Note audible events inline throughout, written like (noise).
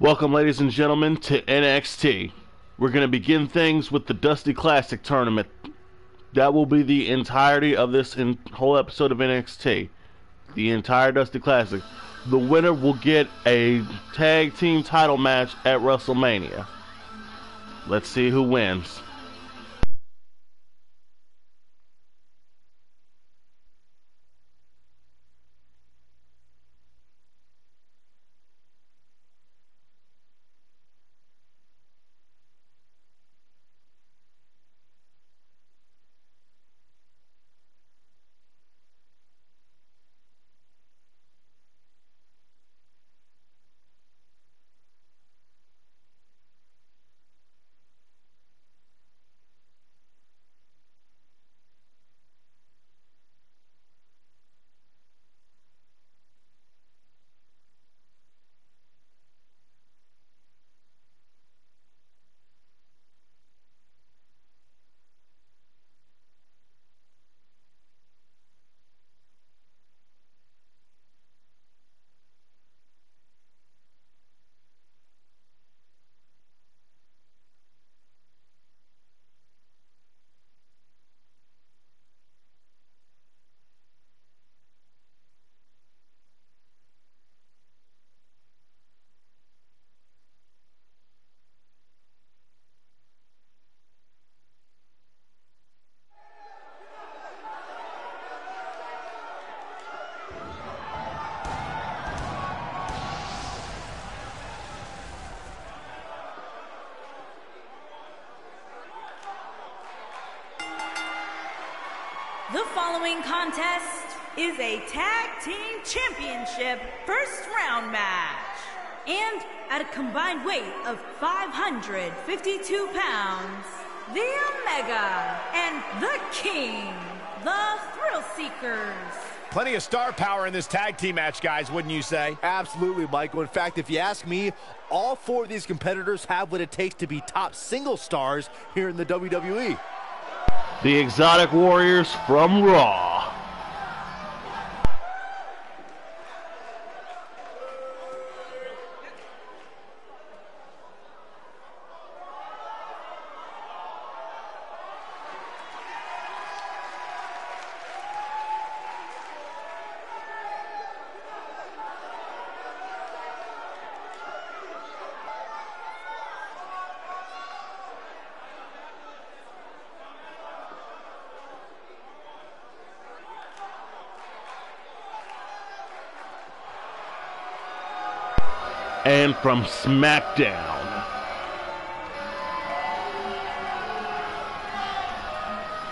Welcome, ladies and gentlemen, to NXT. We're going to begin things with the Dusty Classic tournament. That will be the entirety of this in, whole episode of NXT. The entire Dusty Classic. The winner will get a tag team title match at WrestleMania. Let's see who wins. 552 pounds, the Omega and the King, the Thrill Seekers. Plenty of star power in this tag team match, guys, wouldn't you say? Absolutely, Michael. In fact, if you ask me, all four of these competitors have what it takes to be top single stars here in the. WWE. The Exotic Warriors from Raw. And from SmackDown.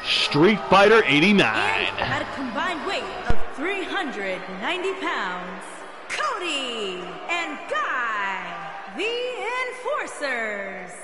Street Fighter 89. And at a combined weight of 390 pounds, Cody and Guy, the Enforcers.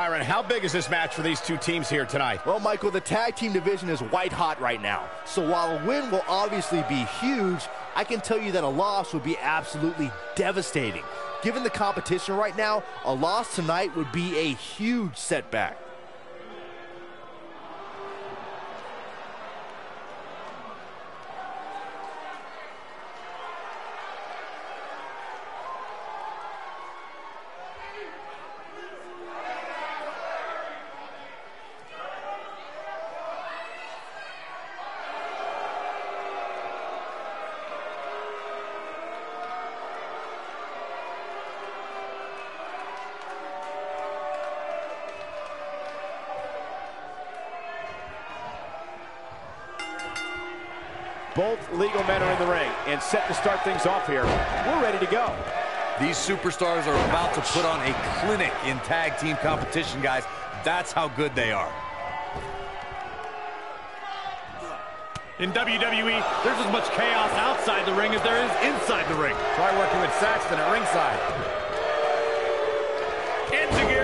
Byron, how big is this match for these two teams here tonight? Well, Michael, the tag team division is white hot right now. So while a win will obviously be huge, I can tell you that a loss would be absolutely devastating. Given the competition right now, a loss tonight would be a huge setback. Both legal men are in the ring and set to start things off here. We're ready to go. These superstars are about to put on a clinic in tag team competition, guys. That's how good they are. In WWE, there's as much chaos outside the ring as there is inside the ring. Try working with Saxton at ringside. Enzuigiri.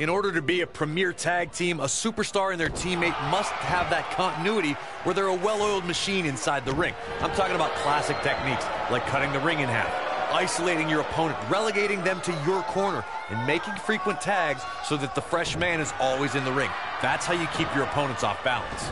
In order to be a premier tag team, a superstar and their teammate must have that continuity where they're a well-oiled machine inside the ring. I'm talking about classic techniques like cutting the ring in half, isolating your opponent, relegating them to your corner, and making frequent tags so that the fresh man is always in the ring. That's how you keep your opponents off balance.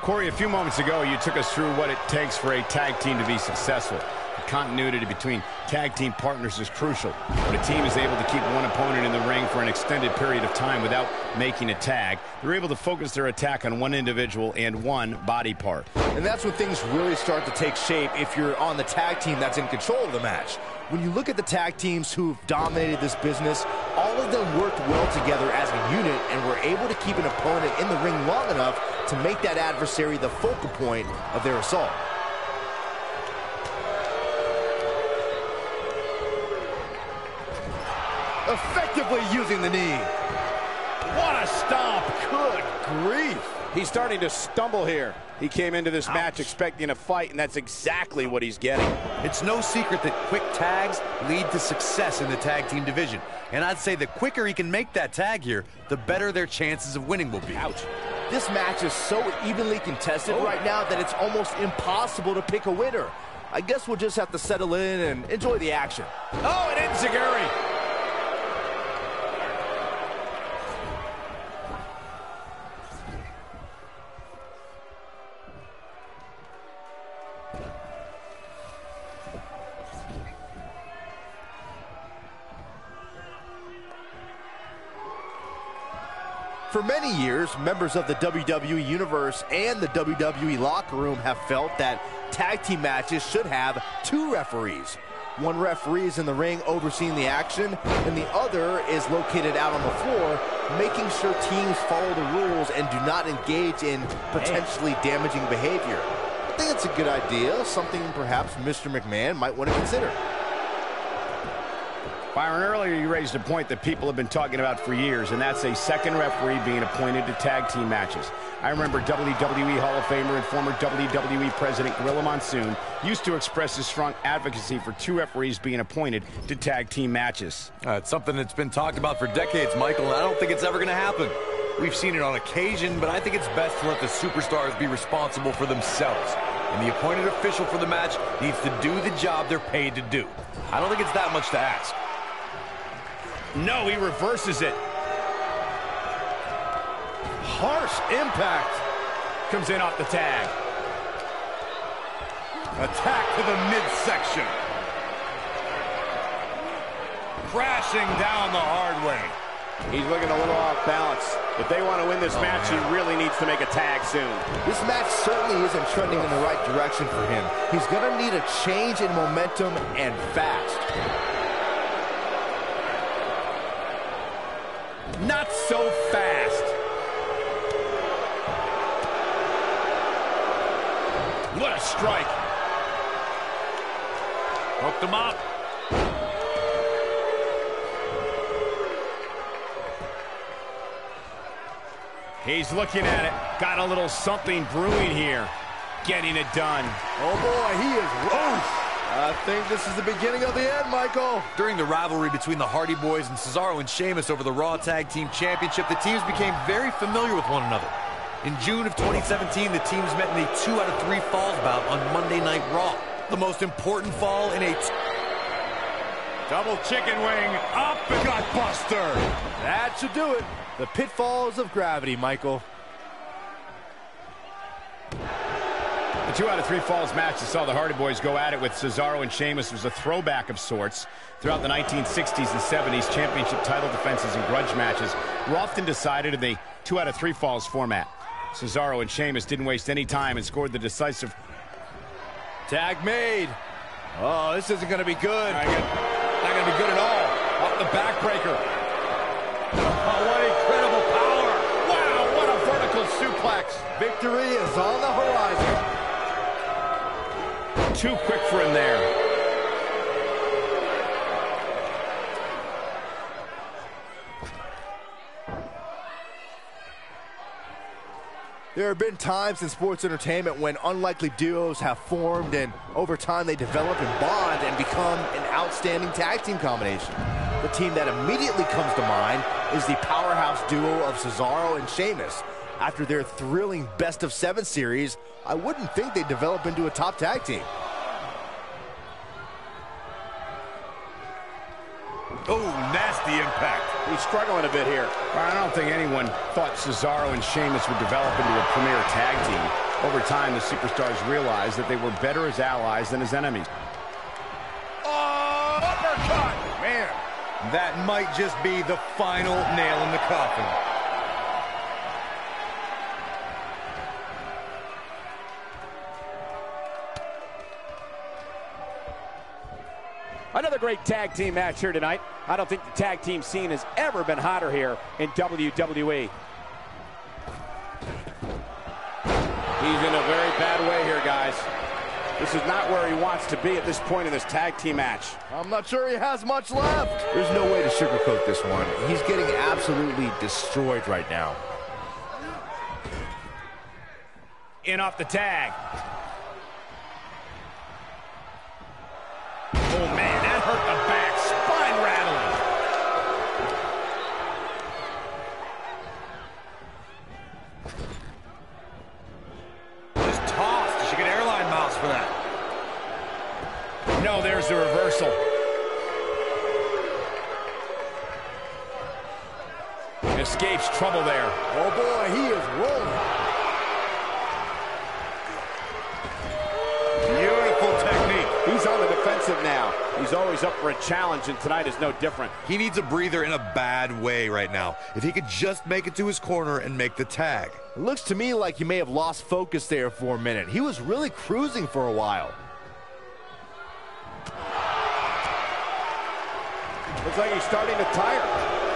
Corey, a few moments ago, you took us through what it takes for a tag team to be successful. The continuity between tag team partners is crucial. When a team is able to keep one opponent in the ring for an extended period of time without making a tag, they're able to focus their attack on one individual and one body part. And that's when things really start to take shape if you're on the tag team that's in control of the match. When you look at the tag teams who've dominated this business, all of them worked well together as a unit and were able to keep an opponent in the ring long enough to make that adversary the focal point of their assault. Effectively using the knee. What a stomp. Good grief. He's starting to stumble here. He came into this match expecting a fight, and that's exactly what he's getting. It's no secret that quick tags lead to success in the tag team division. And I'd say the quicker he can make that tag here, the better their chances of winning will be. Ouch. This match is so evenly contested oh. right now that it's almost impossible to pick a winner. I guess we'll just have to settle in and enjoy the action. Oh, and Enzuigiri. For many years, members of the WWE Universe and the WWE locker room have felt that tag team matches should have two referees. One referee is in the ring overseeing the action, and the other is located out on the floor, making sure teams follow the rules and do not engage in potentially damaging behavior. I think it's a good idea, something perhaps Mr. McMahon might want to consider. Byron, earlier you raised a point that people have been talking about for years, and that's a second referee being appointed to tag team matches. I remember WWE Hall of Famer and former WWE President Gorilla Monsoon used to express his strong advocacy for two referees being appointed to tag team matches. Uh, it's something that's been talked about for decades, Michael, and I don't think it's ever going to happen. We've seen it on occasion, but I think it's best to let the superstars be responsible for themselves. And the appointed official for the match needs to do the job they're paid to do. I don't think it's that much to ask. No, he reverses it. Harsh impact. Comes in off the tag. Attack to the midsection. Crashing down the hard way. He's looking a little off balance. If they want to win this oh, match, he really needs to make a tag soon. This match certainly isn't trending in the right direction for him. He's going to need a change in momentum and fast. Not so fast. What a strike. Hooked him up. He's looking at it. Got a little something brewing here. Getting it done. Oh boy, he is. I think this is the beginning of the end, Michael. During the rivalry between the Hardy Boys and Cesaro and Sheamus over the Raw Tag Team Championship, the teams became very familiar with one another. In June of 2017, the teams met in a two out of three falls bout on Monday Night Raw. The most important fall in a Double chicken wing. Up and gut buster. That should do it. The pitfalls of gravity, Michael. The two out of three falls match that saw the Hardy Boys go at it with Cesaro and Sheamus was a throwback of sorts. Throughout the 1960s and 70s, championship title defenses and grudge matches were often decided in the two out of three falls format. Cesaro and Sheamus didn't waste any time and scored the decisive. Tag made. Oh, this isn't going to be good. Not going to be good at all. Off the backbreaker. Oh, what incredible power. Wow, what a vertical suplex. Victory is on the horizon. Too quick for him there. There have been times in sports entertainment when unlikely duos have formed and over time they develop and bond and become an outstanding tag team combination. The team that immediately comes to mind is the powerhouse duo of Cesaro and Sheamus, after their thrilling best of seven series, I wouldn't think they'd develop into a top tag team. Oh, nasty impact. He's struggling a bit here. I don't think anyone thought Cesaro and Sheamus would develop into a premier tag team. Over time, the superstars realized that they were better as allies than as enemies. Oh, uppercut! Man. That might just be the final nail in the coffin. Another great tag team match here tonight. I don't think the tag team scene has ever been hotter here in WWE. He's in a very bad way here, guys. This is not where he wants to be at this point in this tag team match. I'm not sure he has much left. There's no way to sugarcoat this one. He's getting absolutely destroyed right now. In off the tag. Challenge, and tonight is no different. He needs a breather in a bad way right now. If he could just make it to his corner and make the tag. It looks to me like he may have lost focus there for a minute. He was really cruising for a while. Looks like he's starting to tire.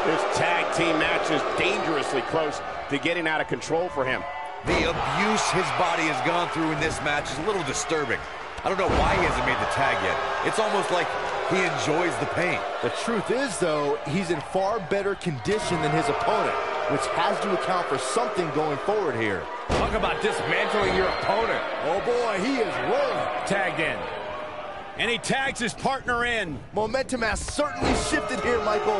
This tag team match is dangerously close to getting out of control for him. The abuse his body has gone through in this match is a little disturbing. I don't know why he hasn't made the tag yet. It's almost like he enjoys the pain. The truth is, though, he's in far better condition than his opponent, which has to account for something going forward here. Talk about dismantling your opponent. Oh boy, he is rolling. Tagged in. And he tags his partner in. Momentum has certainly shifted here, Michael.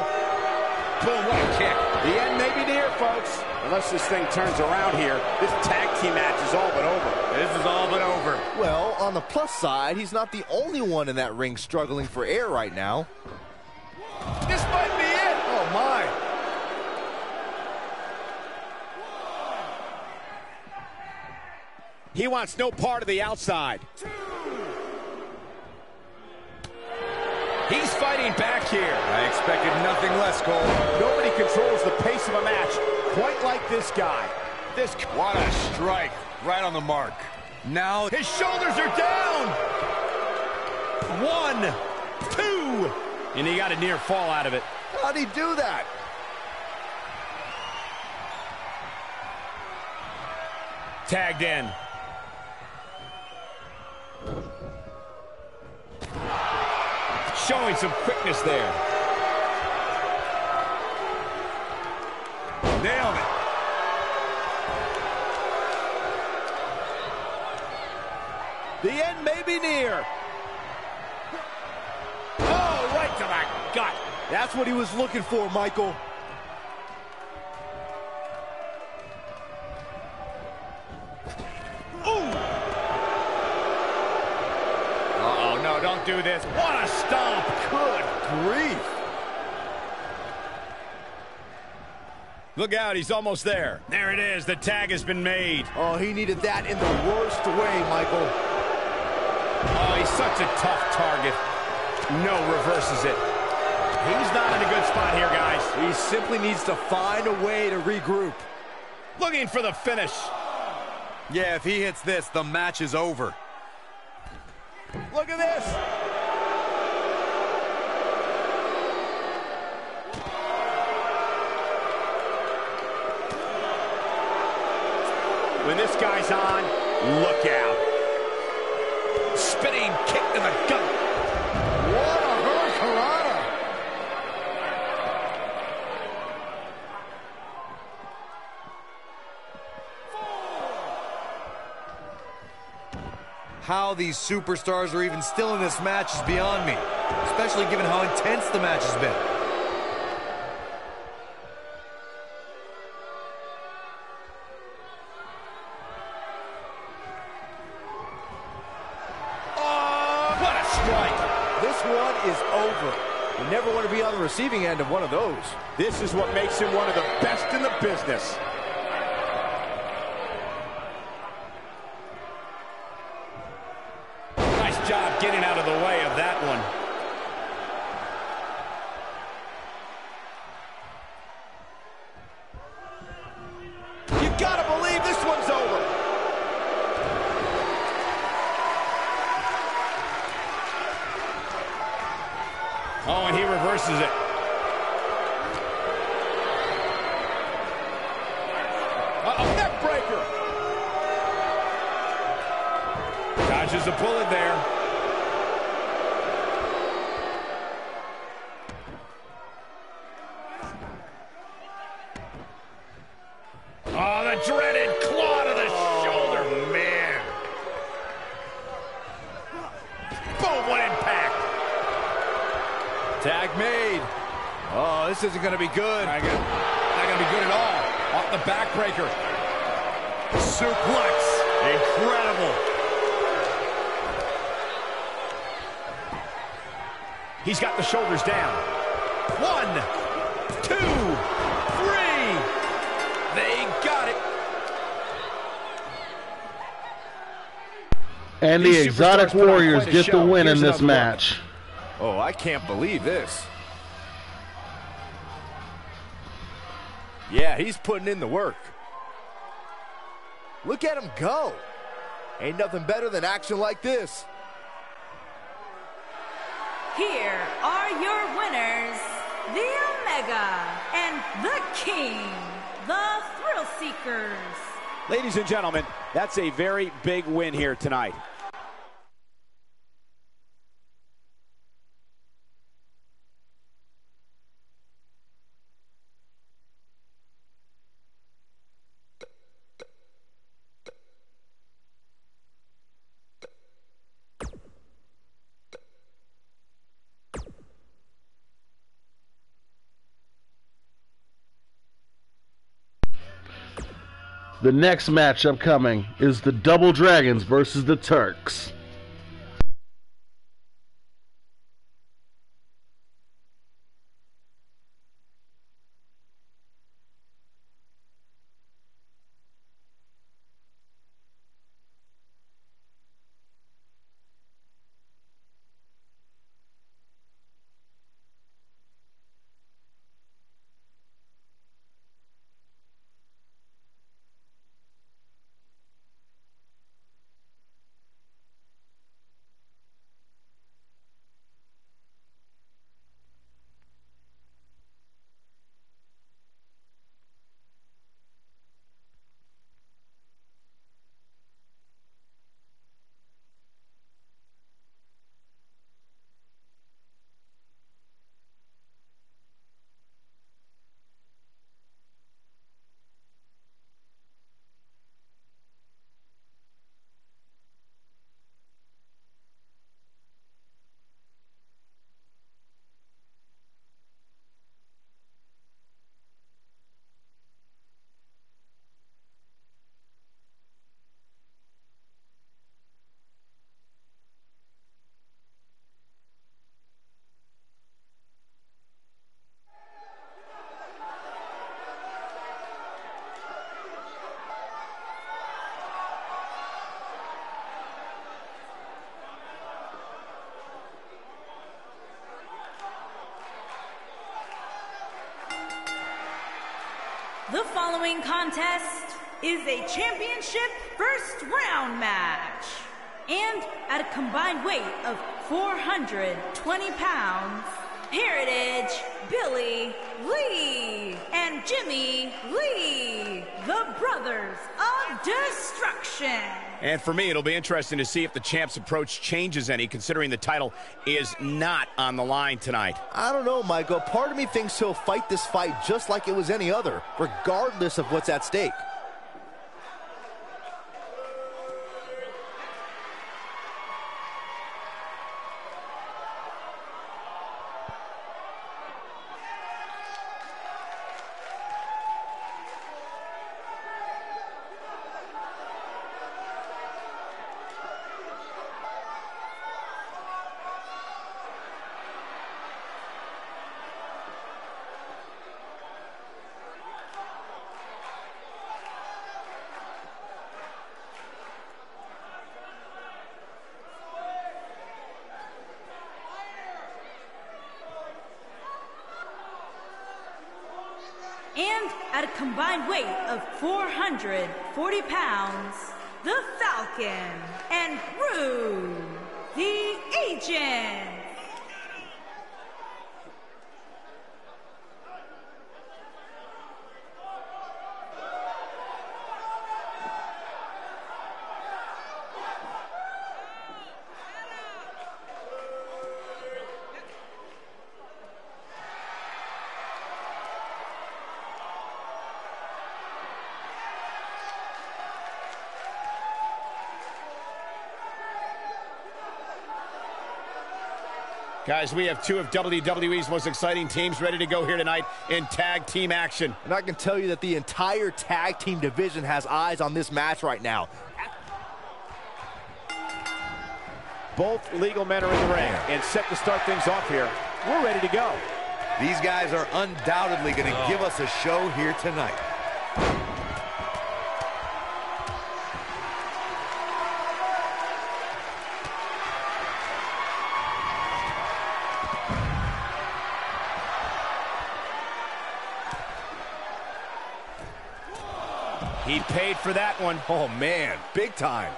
Boom, what a kick. The end may be near, folks. Unless this thing turns around here, this tag team match is all but over. This is all but over. Well, on the plus side, he's not the only one in that ring struggling for air right now. This might be it. Oh my. He wants no part of the outside. He's fighting back here. I expected nothing less, Cole. Nobody controls the pace of a match quite like this guy. This What a strike. Right on the mark. Now, his shoulders are down. One, two, and he got a near fall out of it. How'd he do that? Tagged in. Showing some quickness there. Nailed it. The end may be near. Oh, right to the gut. That's what he was looking for, Michael. Uh-oh, no, don't do this. What a stomp. Good grief. Look out, he's almost there. There it is. The tag has been made. Oh, he needed that in the worst way, Michael. Oh, he's such a tough target. No, reverses it. He's not in a good spot here, guys. He simply needs to find a way to regroup. Looking for the finish. Yeah, if he hits this, the match is over. Look at this. When this guy's on, look out. Spinning kick to the gut. What a hurricanrana. How these superstars are even still in this match is beyond me, especially given how intense the match has been. Receiving end of one of those. This is what makes him one of the best in the business. And the These Exotic superstars put on Warriors get the win Here's in this another look. match. Oh, I can't believe this. Yeah, he's putting in the work. Look at him go. Ain't nothing better than action like this. Here are your winners, the Omega and the King, the Thrill Seekers. Ladies and gentlemen, that's a very big win here tonight. The next match upcoming is the Double Dragons versus the Turks. The following contest is a championship first round match. And at a combined weight of 420 pounds, Heritage Billy Lee and Jimmy Lee, the Brothers of Destruction. And for me, it'll be interesting to see if the champ's approach changes any, considering the title is not on the line tonight. I don't know, Michael. Part of me thinks he'll fight this fight just like it was any other, regardless of what's at stake. And at a combined weight of 440 pounds, the Falcon Guys, we have two of WWE's most exciting teams ready to go here tonight in tag team action. And I can tell you that the entire tag team division has eyes on this match right now. Both legal men are in the ring and set to start things off here. We're ready to go. These guys are undoubtedly going to oh. give us a show here tonight. For that one. Oh, man, big time.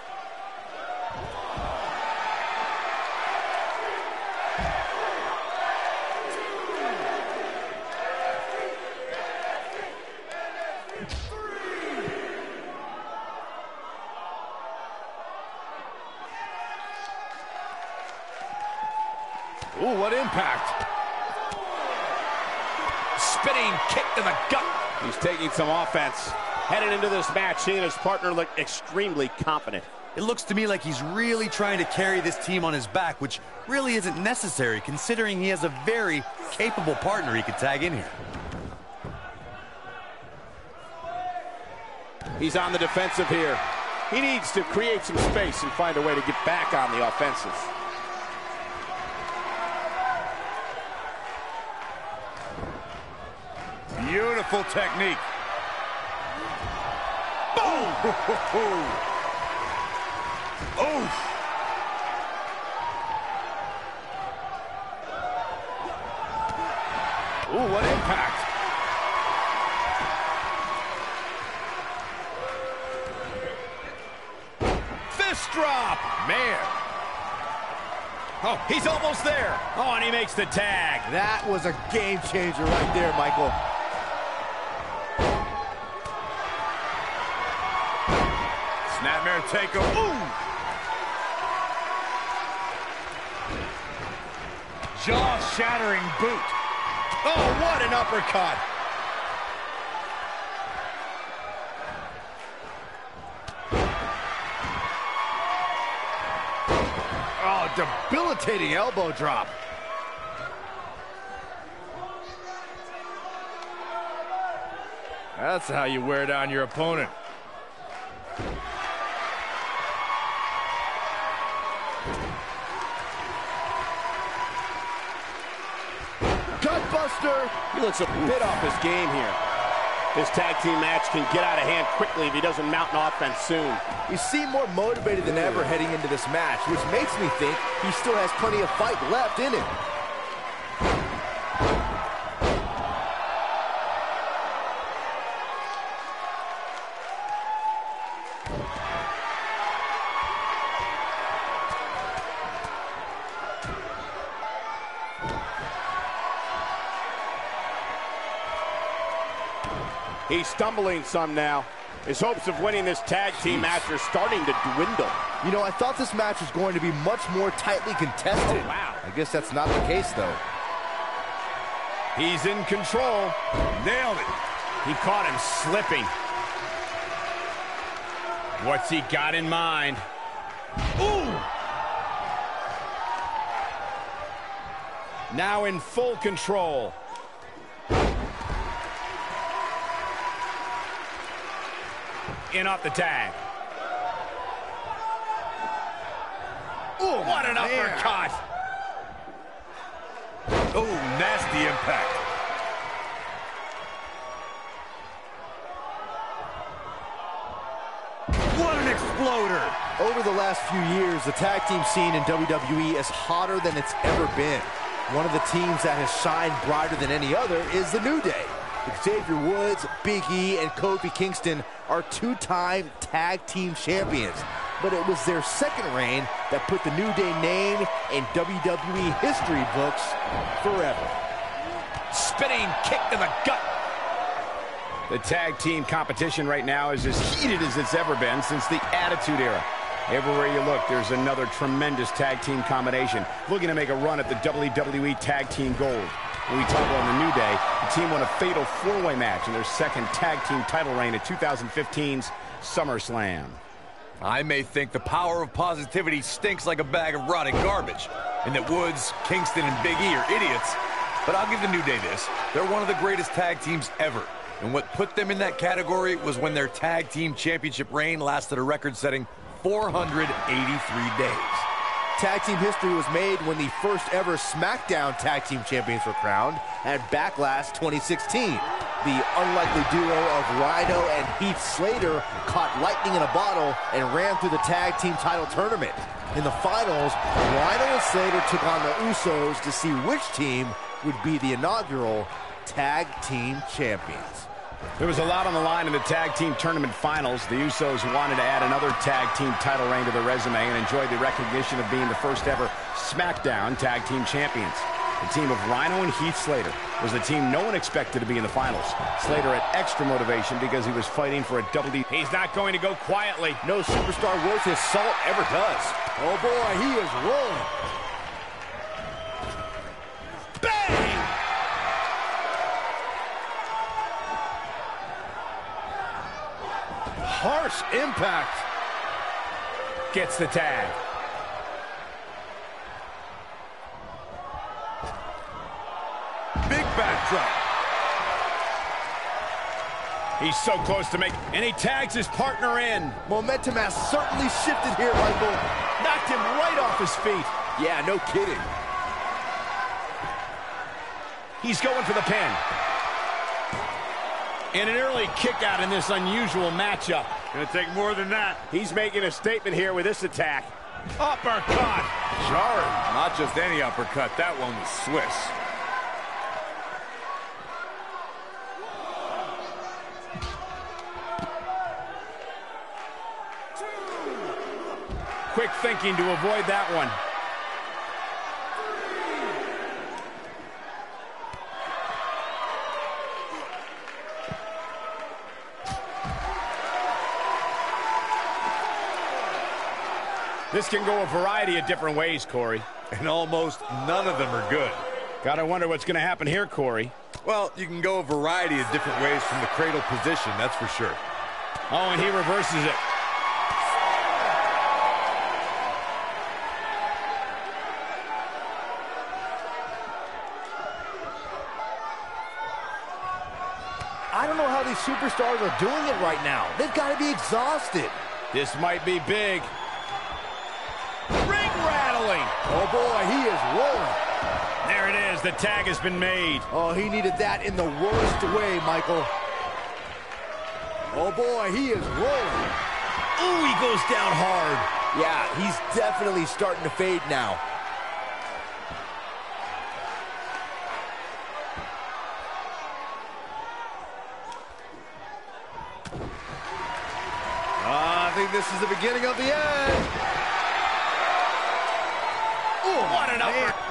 Ooh, what impact. Spinning kick to the gut. He's taking some offense. Headed into this match, he and his partner look extremely confident. It looks to me like he's really trying to carry this team on his back, which really isn't necessary considering he has a very capable partner he could tag in here. He's on the defensive here. He needs to create some space and find a way to get back on the offensive. Beautiful technique. Boom! Oof. Ooh, what impact. Fist drop. Man. Oh, he's almost there. Oh, and he makes the tag. That was a game changer right there, Michael. Takeover. Ooh. Jaw-shattering boot. Oh, what an uppercut. Oh, debilitating elbow drop. That's how you wear down your opponent. A bit off his game here. This tag team match can get out of hand quickly if he doesn't mount an offense soon. He seemed more motivated than ever heading into this match, which makes me think he still has plenty of fight left in him. He's stumbling some now. His hopes of winning this tag team match are starting to dwindle. You know, I thought this match was going to be much more tightly contested. Oh, wow. I guess that's not the case, though. He's in control. Nailed it. He caught him slipping. What's he got in mind? Ooh! Now in full control. In off the tag. Ooh, what an uppercut! Oh, nasty impact. What an exploder! Over the last few years, the tag team scene in WWE is hotter than it's ever been. One of the teams that has shined brighter than any other is the New Day. Xavier Woods, Big E, and Kofi Kingston are two-time tag team champions. But it was their second reign that put the New Day name in WWE history books forever. Spinning kick to the gut. The tag team competition right now is as heated as it's ever been since the Attitude Era. Everywhere you look, there's another tremendous tag team combination looking to make a run at the WWE Tag Team Gold. We talk about the New Day, the team won a fatal four-way match in their second tag team title reign at 2015's SummerSlam. I may think the power of positivity stinks like a bag of rotting garbage, and that Woods, Kingston, and Big E are idiots, but I'll give the New Day this. They're one of the greatest tag teams ever. And what put them in that category was when their tag team championship reign lasted a record-setting 483 days. Tag team history was made when the first ever SmackDown Tag Team Champions were crowned at Backlash 2016. The unlikely duo of Rhino and Heath Slater caught lightning in a bottle and ran through the tag team title tournament. In the finals, Rhino and Slater took on the Usos to see which team would be the inaugural Tag Team Champions. There was a lot on the line in the tag team tournament finals. The Usos wanted to add another tag team title reign to their resume and enjoyed the recognition of being the first ever SmackDown tag team champions. The team of Rhino and Heath Slater was the team no one expected to be in the finals. Slater had extra motivation because he was fighting for a double D. He's not going to go quietly. No superstar worth his salt ever does. Oh boy, he is rolling. Bang! Harsh impact. Gets the tag. Big backdrop. He's so close to make, and he tags his partner in. Momentum has certainly shifted here, Michael. Knocked him right off his feet. Yeah, no kidding. He's going for the pin. And an early kick out in this unusual matchup. Gonna take more than that. He's making a statement here with this attack. Uppercut. Jarring. Not just any uppercut. That one was Swiss. Quick thinking to avoid that one. This can go a variety of different ways, Corey. And almost none of them are good. Gotta wonder what's gonna happen here, Corey. Well, you can go a variety of different ways from the cradle position, that's for sure. Oh, and he reverses it. I don't know how these superstars are doing it right now. They've got to be exhausted. This might be big. Oh boy, he is rolling. There it is. The tag has been made. Oh, he needed that in the worst way, Michael. Oh boy, he is rolling. Ooh, he goes down hard. Yeah, he's definitely starting to fade now. I think this is the beginning of the end. Ooh, what an upper.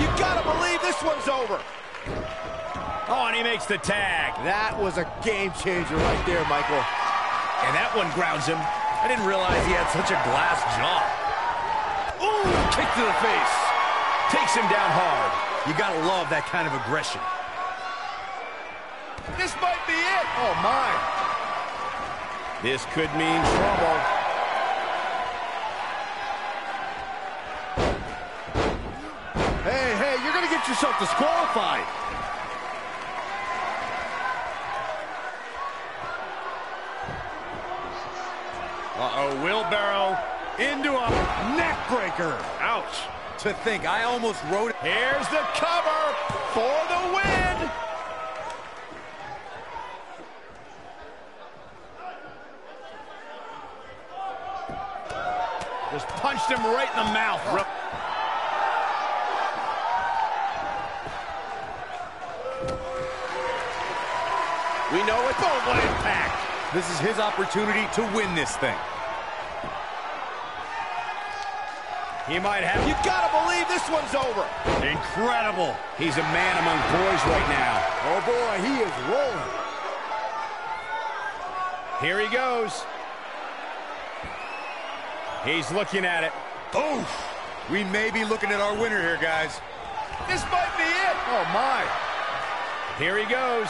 You gotta believe this one's over. Oh, and he makes the tag. That was a game changer right there, Michael. And that one grounds him. I didn't realize he had such a glass jaw. Ooh, kick to the face. Takes him down hard. You gotta love that kind of aggression. This might be it. Oh, my. This could mean trouble. Hey, hey, you're gonna get yourself disqualified. Uh-oh, wheelbarrow into a neck breaker. Ouch. To think, I almost wrote it. Here's the cover for the win. Just punched him right in the mouth. We know it's boom, what impact. This is his opportunity to win this thing. He might have. You gotta believe this one's over. Incredible. He's a man among boys right now. Oh boy, he is rolling. Here he goes. He's looking at it. Oof. We may be looking at our winner here, guys. This might be it. Oh, my. Here he goes.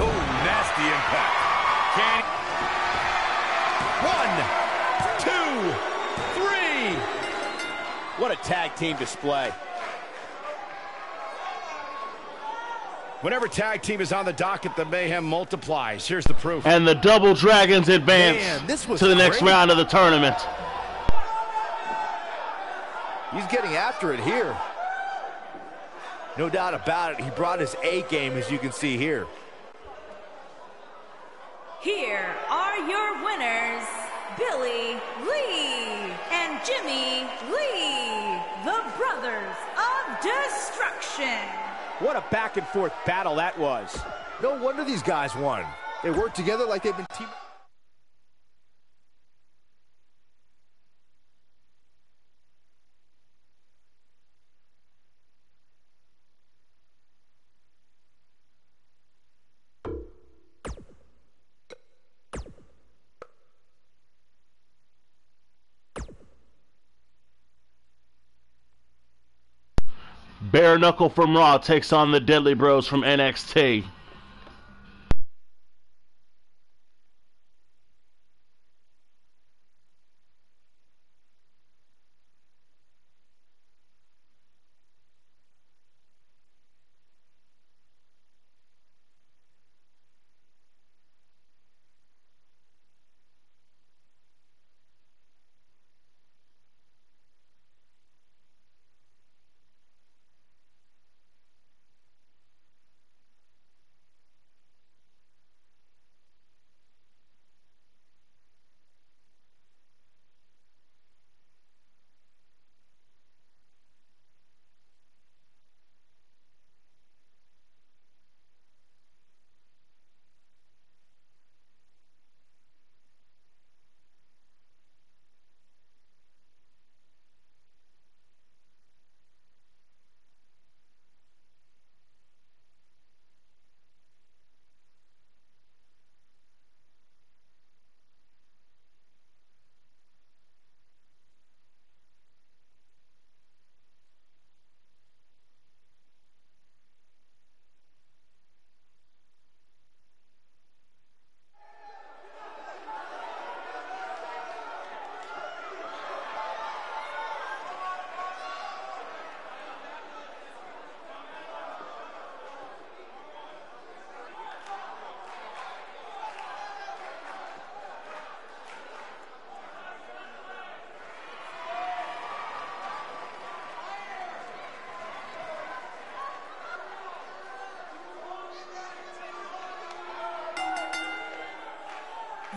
Oh, nasty impact. Can One, two, three. What a tag team display. Whenever tag team is on the docket, the mayhem multiplies. Here's the proof. And the Double Dragons advance Man, this was to the next great. round of the tournament. He's getting after it here. No doubt about it. He brought his A game, as you can see here. Here are your winners, Billy Lee and Jimmy Lee, the Brothers of Destruction. What a back and forth battle that was. No wonder these guys won. They worked together like they've been team. Bare Knuckle from Raw takes on the Deadly Bros from NXT.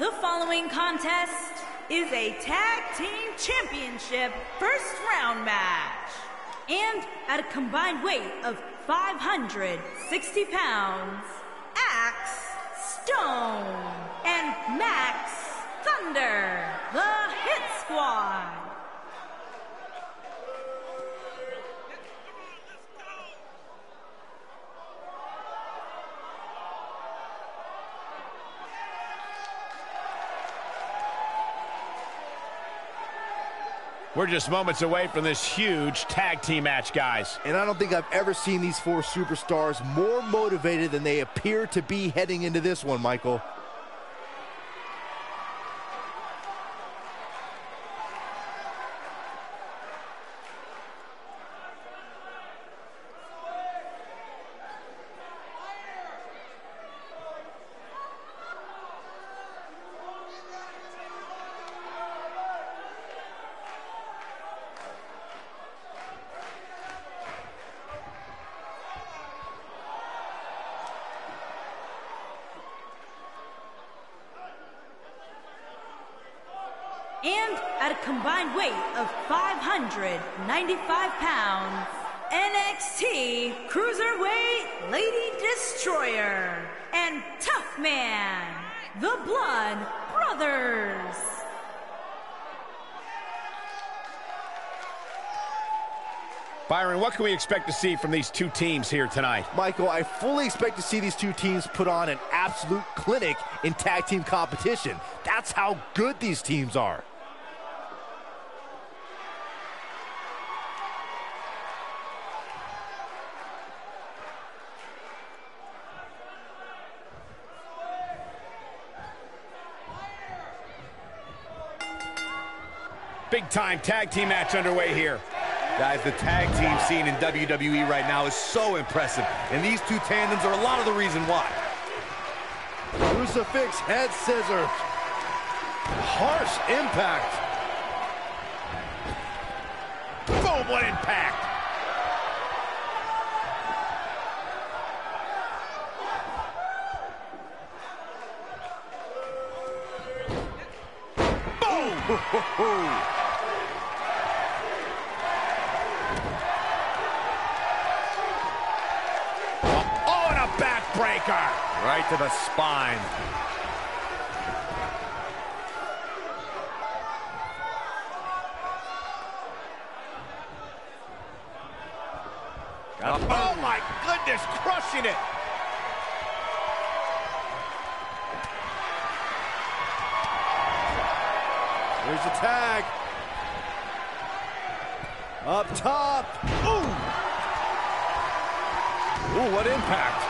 The following contest is a tag team championship first round match. And at a combined weight of 560 pounds, Axe Stone and Max Thunder, the Hit Squad. We're just moments away from this huge tag team match, guys. And I don't think I've ever seen these four superstars more motivated than they appear to be heading into this one, Michael. And at a combined weight of 595 pounds, NXT Cruiserweight Lady Destroyer and Tough Man, the Blood Brothers. Byron, what can we expect to see from these two teams here tonight? Michael, I fully expect to see these two teams put on an absolute clinic in tag team competition. That's how good these teams are. Big time tag team match underway here. Guys, the tag team scene in WWE right now is so impressive, and these two tandems are a lot of the reason why. Crucifix head scissors. Harsh impact. Boom, what impact! Boom! (laughs) to the spine. Oh my goodness, crushing it! Here's the tag. Up top. Ooh! Ooh, what impact.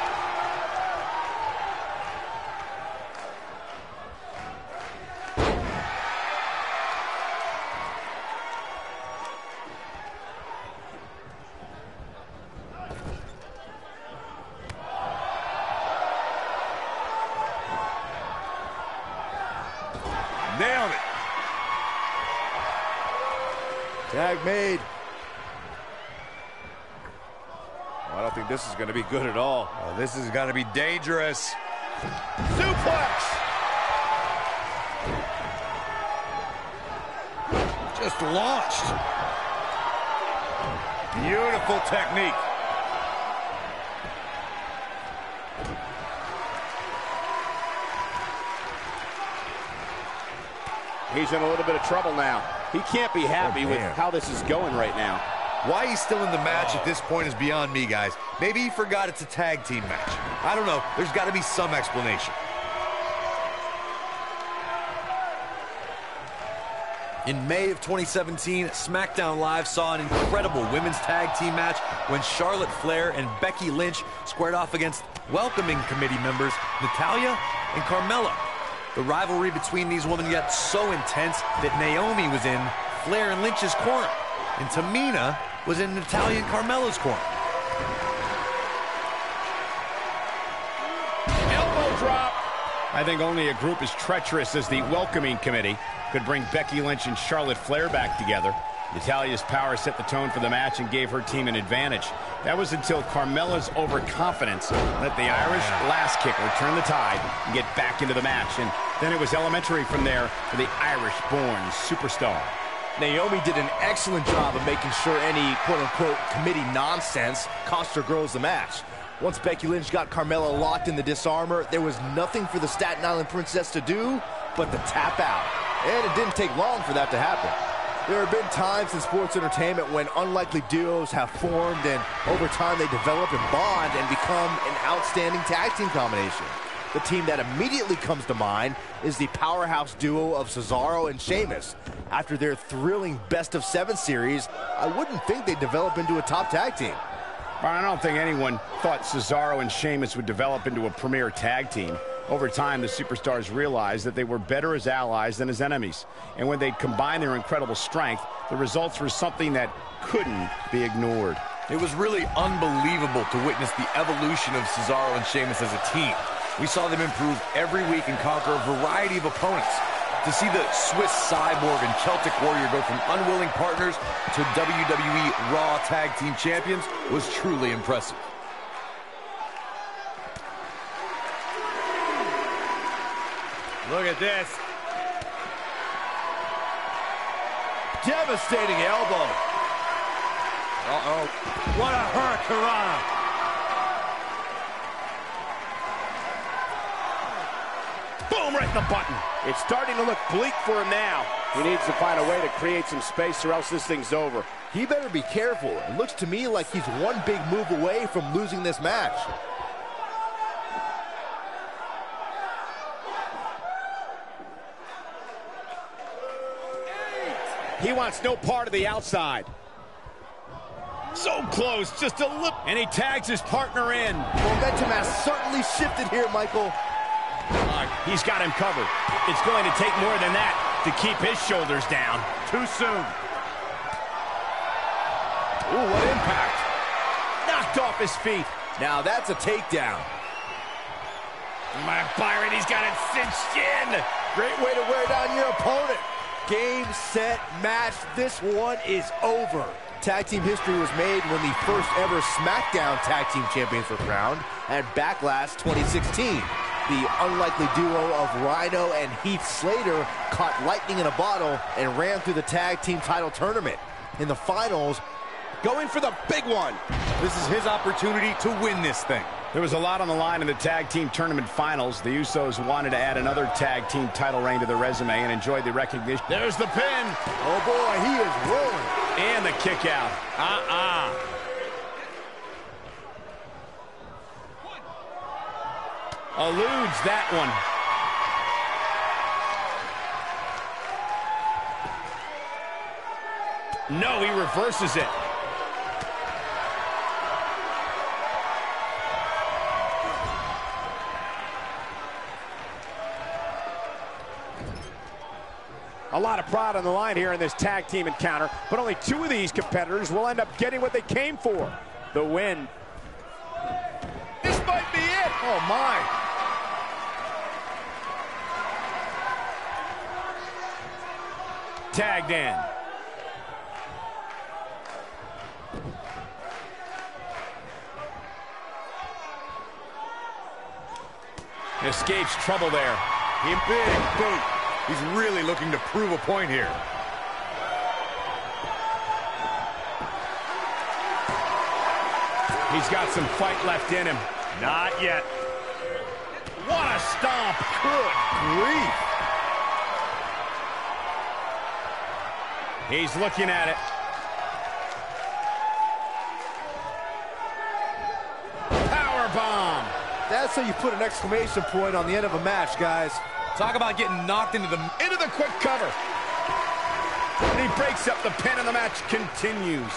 This is going to be good at all. Oh, this is going to be dangerous. Suplex! Just launched. Beautiful technique. He's in a little bit of trouble now. He can't be happy Oh, with how this is going right now. Why he's still in the match at oh. this point is beyond me, guys. Maybe he forgot it's a tag team match. I don't know. There's got to be some explanation. In May of 2017, SmackDown Live saw an incredible women's tag team match when Charlotte Flair and Becky Lynch squared off against welcoming committee members Natalya and Carmella. The rivalry between these women got so intense that Naomi was in Flair and Lynch's corner, and Tamina was in Natalya and Carmella's corner. I think only a group as treacherous as the welcoming committee could bring Becky Lynch and Charlotte Flair back together. Natalya's power set the tone for the match and gave her team an advantage. That was until Carmella's overconfidence let the Irish Lass Kicker turn the tide and get back into the match. And then it was elementary from there for the Irish-born superstar. Naomi did an excellent job of making sure any quote-unquote committee nonsense cost her girls the match. Once Becky Lynch got Carmella locked in the Dis-arm-her, there was nothing for the Staten Island Princess to do but to tap out. And it didn't take long for that to happen. There have been times in sports entertainment when unlikely duos have formed and over time they develop and bond and become an outstanding tag team combination. The team that immediately comes to mind is the powerhouse duo of Cesaro and Sheamus. After their thrilling best of seven series, I wouldn't think they'd develop into a top tag team. I don't think anyone thought Cesaro and Sheamus would develop into a premier tag team. Over time, the superstars realized that they were better as allies than as enemies. And when they'd combine their incredible strength, the results were something that couldn't be ignored. It was really unbelievable to witness the evolution of Cesaro and Sheamus as a team. We saw them improve every week and conquer a variety of opponents. To see the Swiss Cyborg and Celtic Warrior go from unwilling partners to WWE Raw Tag Team Champions was truly impressive. Look at this. Devastating elbow. Uh-oh. What a hurricane! Boom, right in the button. It's starting to look bleak for him now. He needs to find a way to create some space or else this thing's over. He better be careful. It looks to me like he's one big move away from losing this match. He wants no part of the outside. So close, just a little. And he tags his partner in. Momentum has certainly shifted here, Michael. He's got him covered. It's going to take more than that to keep his shoulders down. Too soon. Ooh, what impact. Knocked off his feet. Now that's a takedown. My Byron, he's got it cinched in. Great way to wear down your opponent. Game, set, match. This one is over. Tag team history was made when the first ever SmackDown Tag Team Champions were crowned at Backlash 2016. The unlikely duo of Rhyno and Heath Slater caught lightning in a bottle and ran through the tag team title tournament. In the finals, Going for the big one. This is his opportunity to win this thing. There was a lot on the line in the tag team tournament finals. The Usos wanted to add another tag team title reign to their resume and enjoyed the recognition. There's the pin. oh boy, he is rolling. And the kick out. Uh-uh. Eludes that one. No, he reverses it. A lot of pride on the line here in this tag team encounter, but only two of these competitors will end up getting what they came for, the win. This might be it. Oh my. Tagged in. Escapes trouble there. He big boot. He's really looking to prove a point here. He's got some fight left in him. Not yet. What a stomp. Good grief. He's looking at it. Power bomb. That's how you put an exclamation point on the end of a match, guys. Talk about getting knocked into the... Into the quick cover. And he breaks up the pin and the match continues.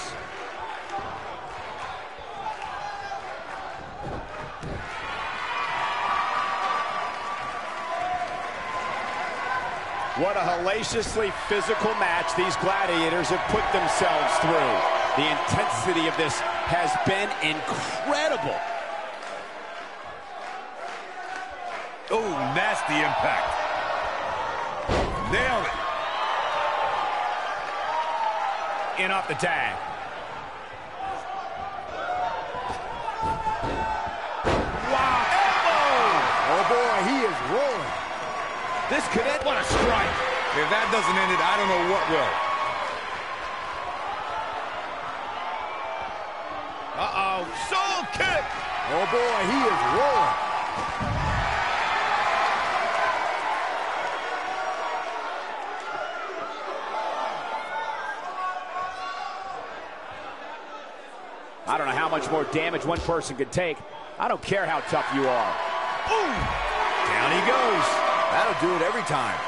A hellaciously physical match these gladiators have put themselves through. The intensity of this has been incredible. Oh, nasty impact. Nailed it. In off the tag. Wow. Oh boy, he is rolling. This could end. What a strike. If that doesn't end it, I don't know what will. Uh-oh. Soul kick. Oh boy, he is rolling. I don't know how much more damage one person could take. I don't care how tough you are. Boom. Down he goes. That'll do it every time.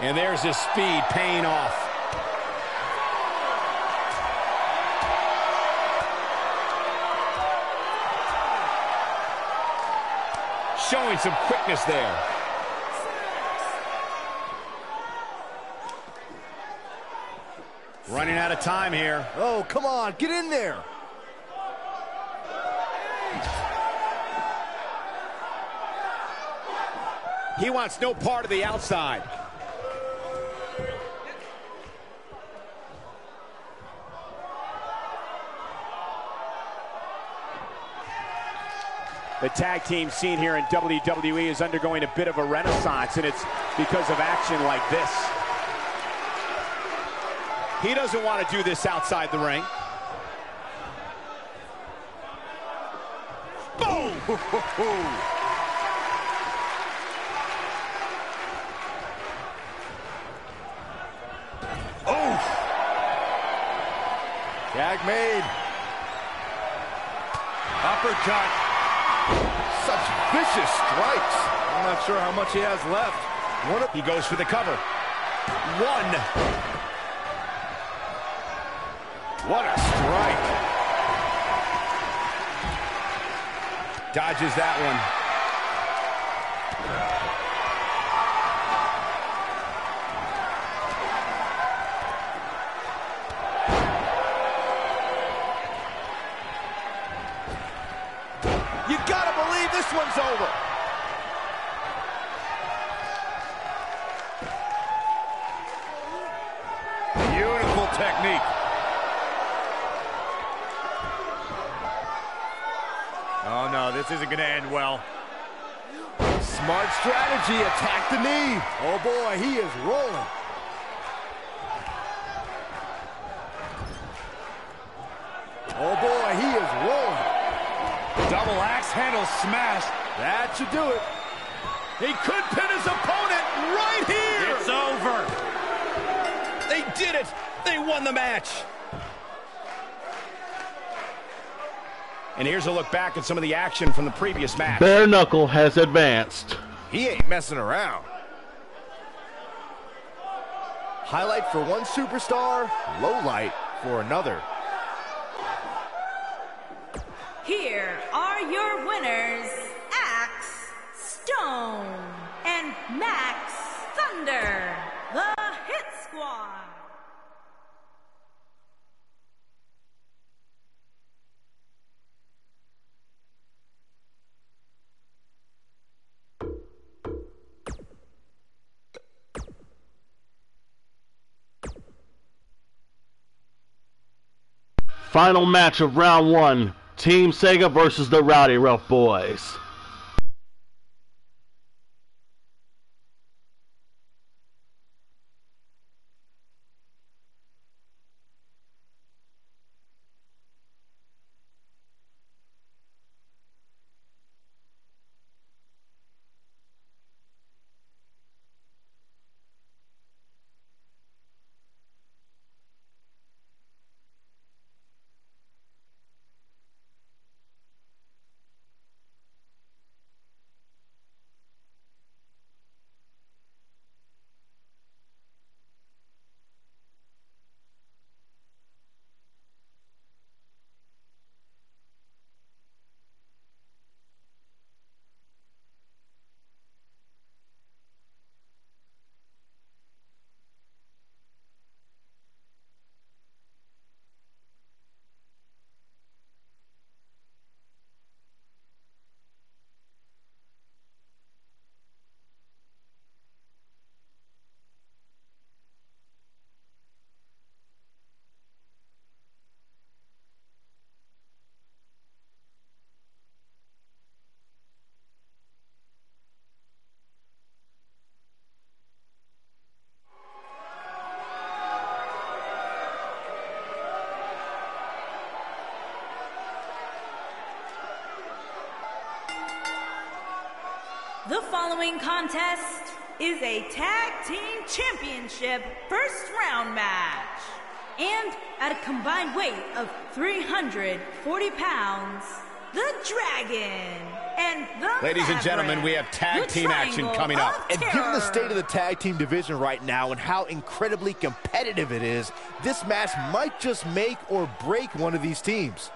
And there's his speed paying off. Showing some quickness there. Running out of time here. Oh, come on, get in there. He wants no part of the outside. The tag team scene here in WWE is undergoing a bit of a renaissance, and it's because of action like this. He doesn't want to do this outside the ring. Boom! (laughs) Tag made. Uppercut. Such vicious strikes. I'm not sure how much he has left. One he goes for the cover. One. What a strike. Dodges that one. This isn't going to end well. Smart strategy, attack the knee. Oh, boy, he is rolling. Oh, boy, he is rolling. Double axe handle smash. That should do it. He could pin his opponent right here. It's over. They did it. They won the match. And here's a look back at some of the action from the previous match. Bare Knuckle has advanced. He ain't messing around. Highlight for one superstar, low light for another. Final match of round one Team Sega versus the Rowdyruff Boyz. Action coming up. And given the state of the tag team division right now and how incredibly competitive it is, this match might just make or break one of these teams.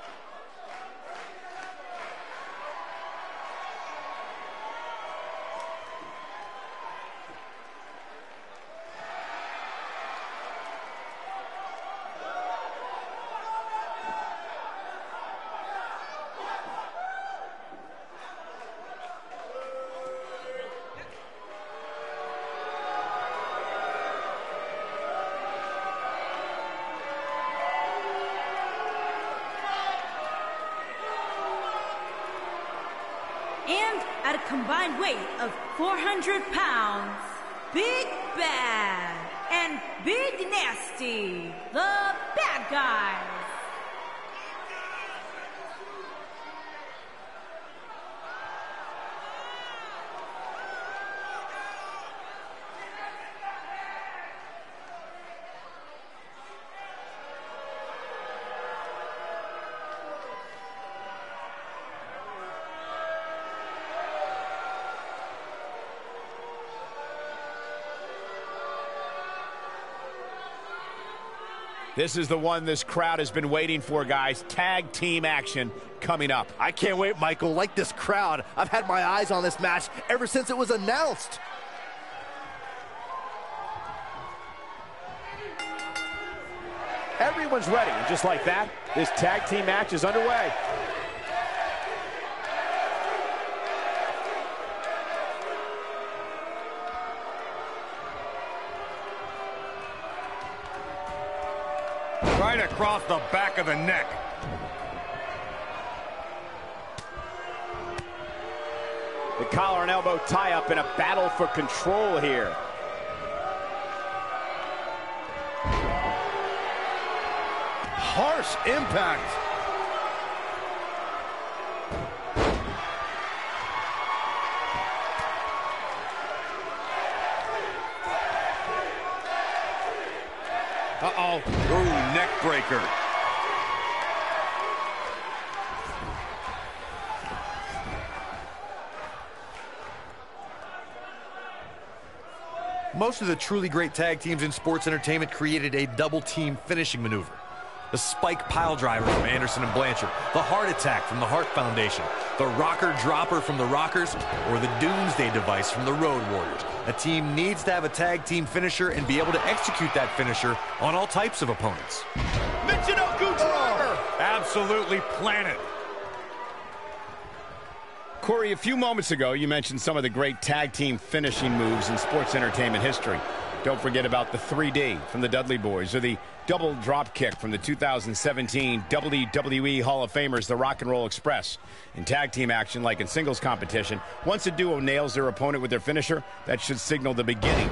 60, The Bad Guys. This is the one this crowd has been waiting for, guys. Tag team action coming up. I can't wait, Michael. Like this crowd, I've had my eyes on this match ever since it was announced. Everyone's ready, and just like that, this tag team match is underway. Across the back of the neck. The collar and elbow tie up in a battle for control here. Harsh impact. Uh-oh. Ooh, neck breaker. Most of the truly great tag teams in sports entertainment created a double team finishing maneuver. The spike pile driver from Anderson and Blanchard, the Hart Attack from the Hart Foundation, the rocker dropper from the Rockers, or the doomsday device from the Road Warriors. A team needs to have a tag team finisher and be able to execute that finisher on all types of opponents. Michinoku driver. Oh. Absolutely planet. Corey, a few moments ago, you mentioned some of the great tag team finishing moves in sports entertainment history. Don't forget about the 3D from the Dudley Boyz or the double drop kick from the 2017 WWE Hall of Famers, the Rock and Roll Express. In tag team action, like in singles competition, once a duo nails their opponent with their finisher, that should signal the beginning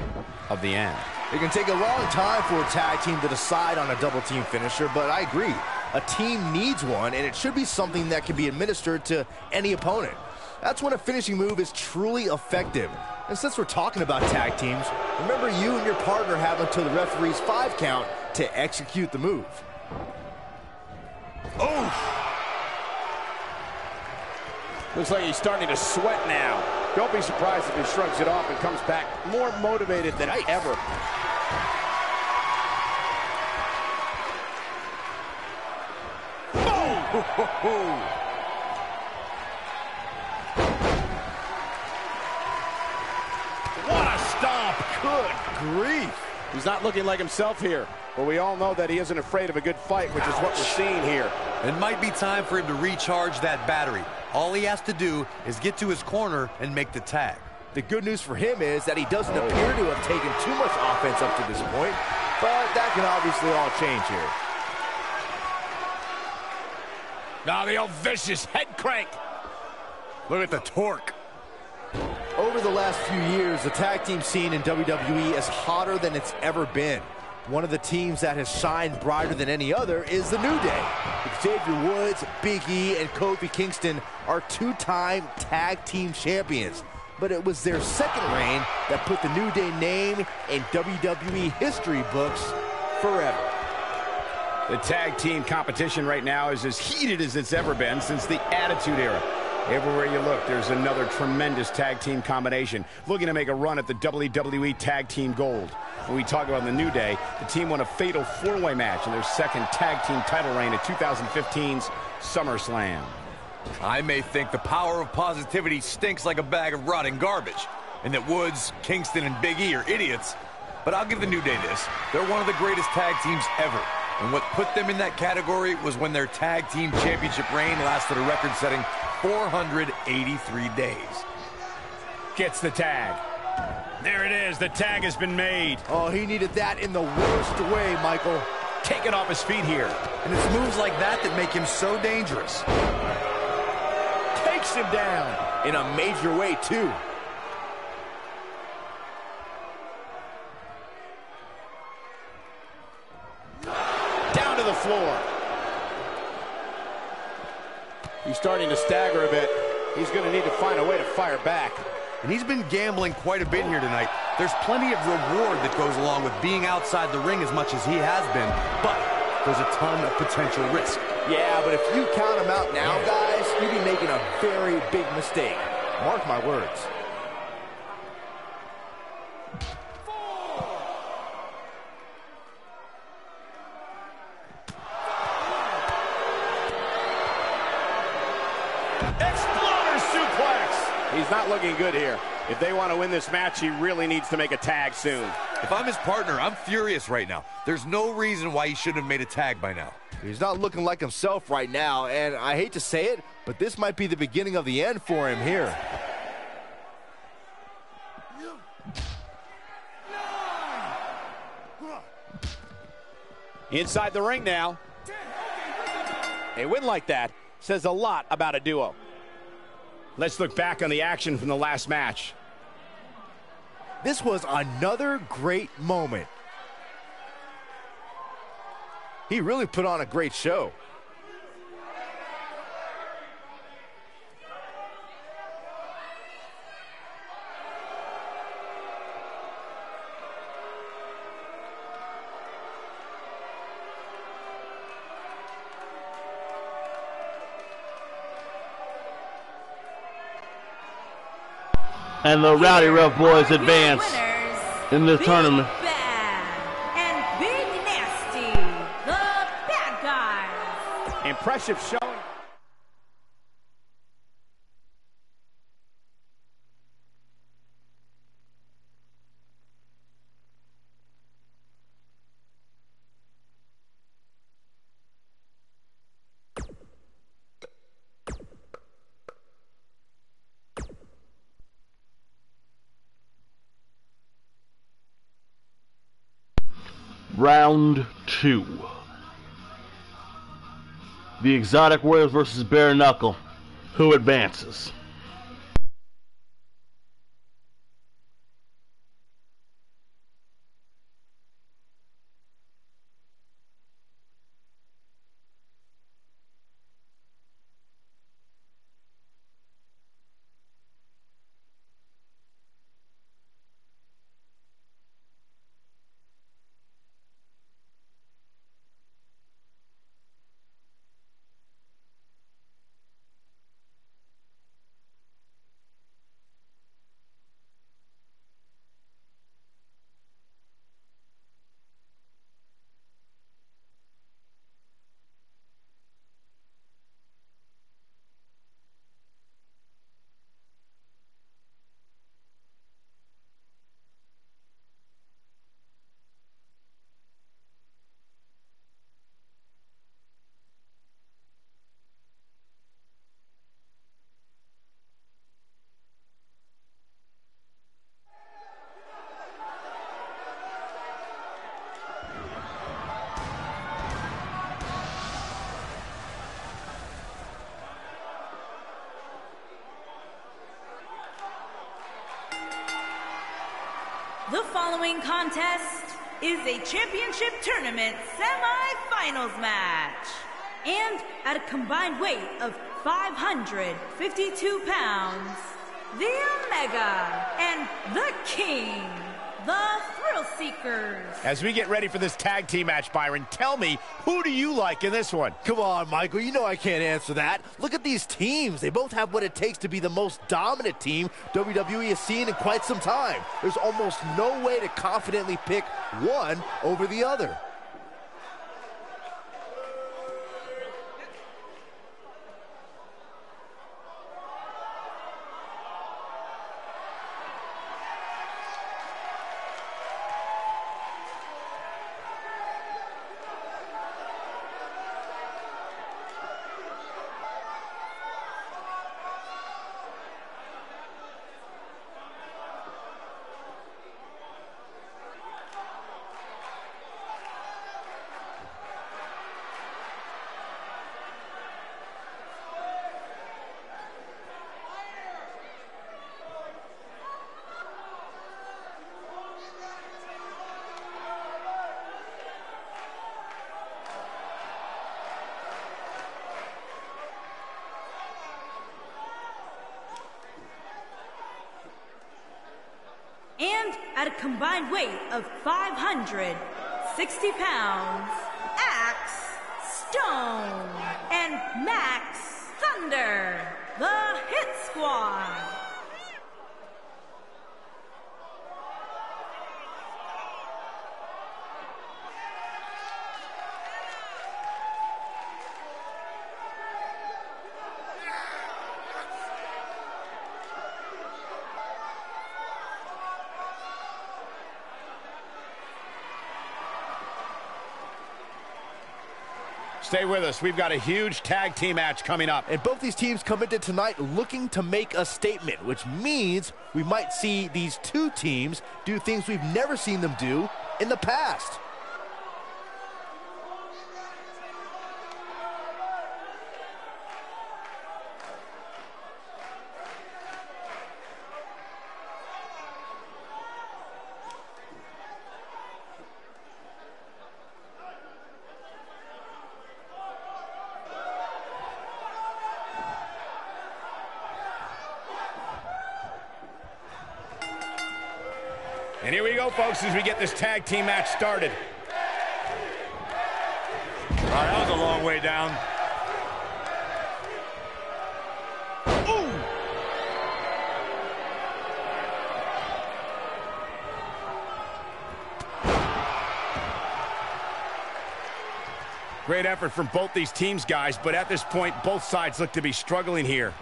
of the end. It can take a long time for a tag team to decide on a double team finisher, but I agree. A team needs one, and it should be something that can be administered to any opponent. That's when a finishing move is truly effective. And since we're talking about tag teams, remember you and your partner have until the referee's five count to execute the move. Oh! Looks like he's starting to sweat now. Don't be surprised if he shrugs it off and comes back more motivated than ever. Oh. What grief. He's not looking like himself here. But we all know that he isn't afraid of a good fight, which is what we're seeing here. It might be time for him to recharge that battery. All he has to do is get to his corner and make the tag. The good news for him is that he doesn't oh. appear to have taken too much offense up to this point, but that can obviously all change here. Now the old vicious head crank. Look at the torque. Over the last few years, the tag team scene in WWE is hotter than it's ever been. One of the teams that has shined brighter than any other is the New Day. Xavier Woods, Big E, and Kofi Kingston are two-time tag team champions. But it was their second reign that put the New Day name in WWE history books forever. The tag team competition right now is as heated as it's ever been since the Attitude Era. Everywhere you look, there's another tremendous tag team combination looking to make a run at the WWE Tag Team Gold. When we talk about the New Day, the team won a fatal four-way match in their second tag team title reign at 2015's SummerSlam. I may think the power of positivity stinks like a bag of rotting garbage, and that Woods, Kingston, and Big E are idiots, but I'll give the New Day this. They're one of the greatest tag teams ever. And what put them in that category was when their tag team championship reign lasted a record-setting 483 days. Gets the tag. There it is. The tag has been made. Oh, he needed that in the worst way, Michael. Taken off his feet here. And it's moves like that that make him so dangerous. Takes him down in a major way, too. Down to the floor. He's starting to stagger a bit. He's going to need to find a way to fire back. And he's been gambling quite a bit here tonight. There's plenty of reward that goes along with being outside the ring as much as he has been, but there's a ton of potential risk. Yeah, but if you count him out now, guys, you'd be making a very big mistake. Mark my words. He's not looking good here. If they want to win this match, he really needs to make a tag soon. If I'm his partner, I'm furious right now. There's no reason why he shouldn't have made a tag by now. He's not looking like himself right now, and I hate to say it, but this might be the beginning of the end for him here. Inside the ring now. A win like that says a lot about a duo. Let's look back on the action from the last match. This was another great moment. He really put on a great show. And the Rowdyruff Boyz advance Winners, in this Big tournament. Bad and Big Nasty, the bad guys. Impressive showing. Round two. The Exotic Warriors versus Bare Knuckle. Who advances? The following contest is a championship tournament semi-finals match. And at a combined weight of 552 pounds, the Omega and the King, the Thrill Seekers. As we get ready for this tag team match, Byron, tell me, who do you like in this one? Come on, Michael. You know I can't answer that. Look at these teams. They both have what it takes to be the most dominant team WWE has seen in quite some time. There's almost no way to confidently pick one over the other. Combined weight of 560 pounds, Axe Stone and Max Thunder, the Hit Squad. Stay with us. We've got a huge tag team match coming up. And both these teams come into tonight looking to make a statement, which means we might see these two teams do things we've never seen them do in the past. And here we go, folks, as we get this tag team match started. That was a long way down. Great effort from both these teams, guys, but at this point, both sides look to be struggling here.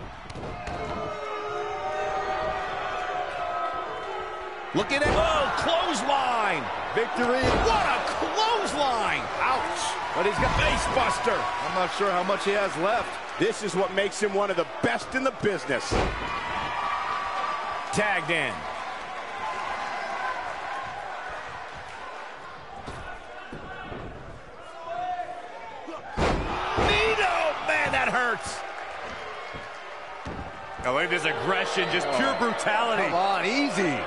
Looking at, oh, clothesline. Victory. What a clothesline. Ouch. But he's got Face buster. I'm not sure how much he has left. This is what makes him one of the best in the business. Tagged in. Nino, man, that hurts. Oh, look at this aggression, just pure oh. brutality. Come on, easy.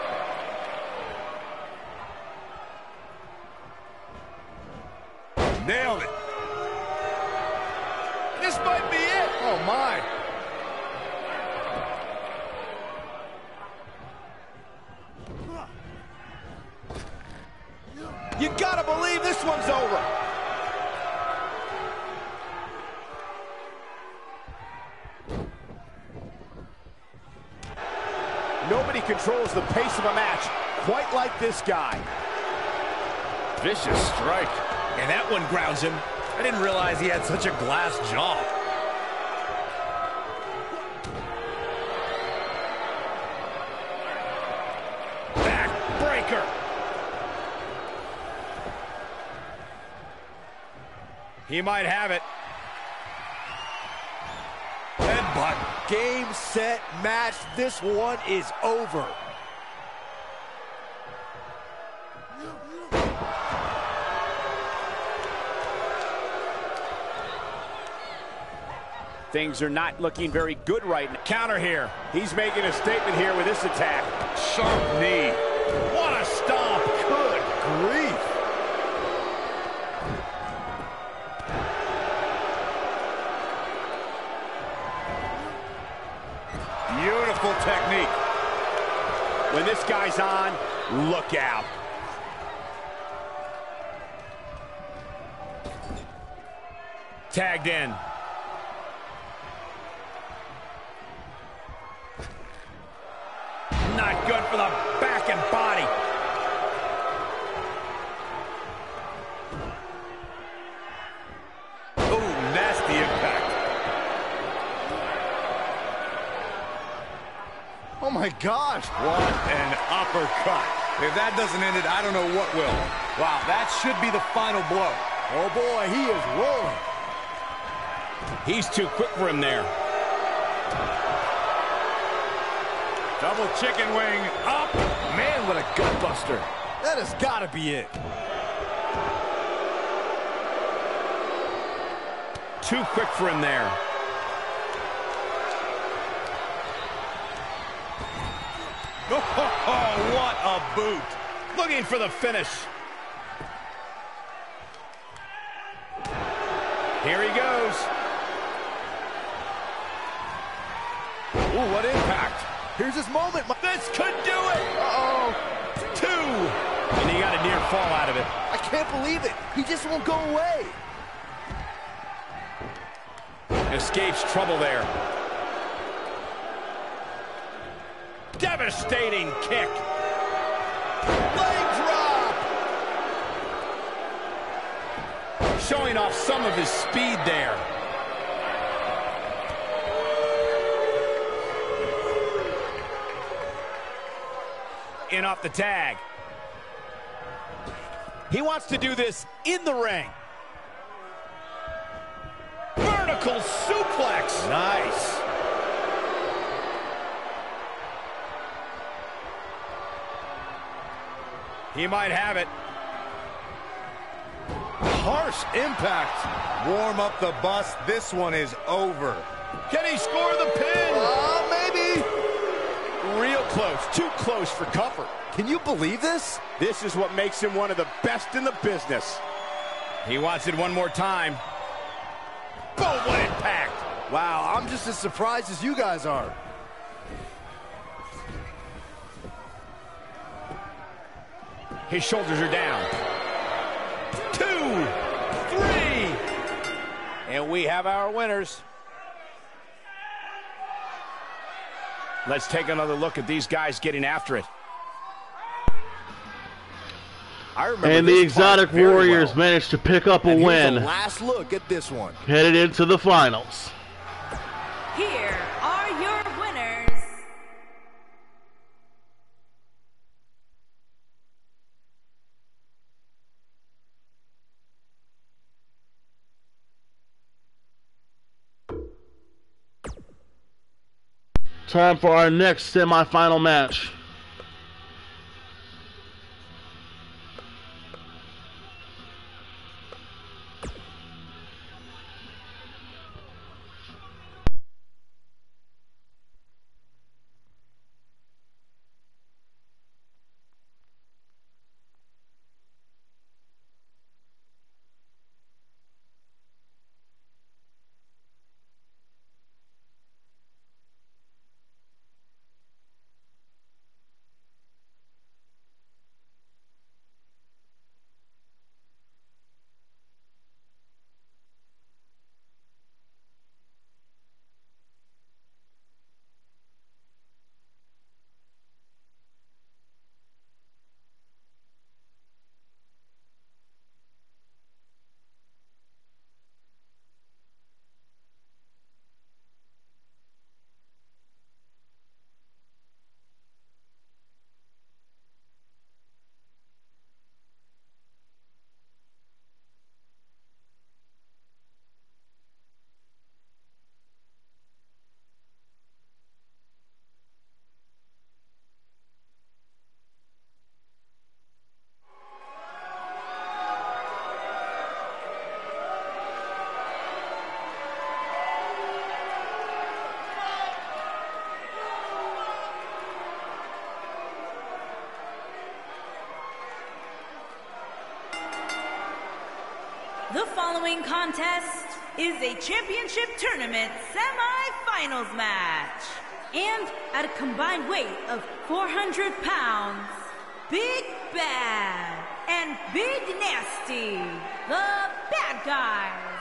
This one is over. Things are not looking very good right now. Counter here. He's making a statement here with this attack. Sharp knee. What a stomp. Guy's on, look out. Tagged in. My gosh. What an uppercut. If that doesn't end it, I don't know what will. Wow, that should be the final blow. Oh, boy, he is rolling. He's too quick for him there. Double chicken wing up. Man, what a gutbuster. That has got to be it. Too quick for him there. Oh, what a boot. Looking for the finish. Here he goes. Ooh, what impact. Here's his moment. This could do it. Uh-oh. Two. And he got a near fall out of it. I can't believe it. He just won't go away. Escapes trouble there. Devastating kick. Leg drop. Showing off some of his speed there. In off the tag. He wants to do this in the ring. Vertical suplex. Nice. He might have it. Harsh impact. Warm up the bus. This one is over. Can he score the pin? Uh, maybe. Real close. Too close for comfort. Can you believe this? This is what makes him one of the best in the business. He wants it one more time. Boom, what impact. Wow, I'm just as surprised as you guys are. His shoulders are down. Two, three. And we have our winners. Let's take another look at these guys getting after it. I remember And the Exotic Warriors well. managed to pick up a And win, last look at this one. headed into the finals. Time for our next semifinal match. Tournament semi-finals match. And at a combined weight of 400 pounds, Big Bad and Big Nasty, the bad guys.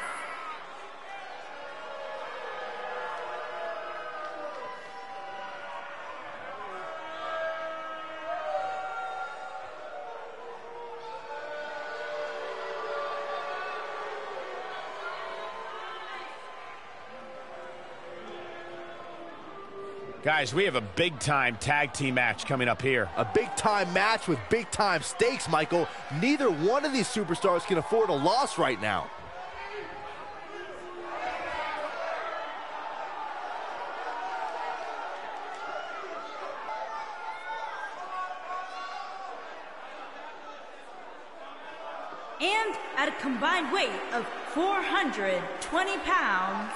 Guys, we have a big time tag team match coming up here. A big time match with big time stakes, Michael. Neither one of these superstars can afford a loss right now. And at a combined weight of 420 pounds,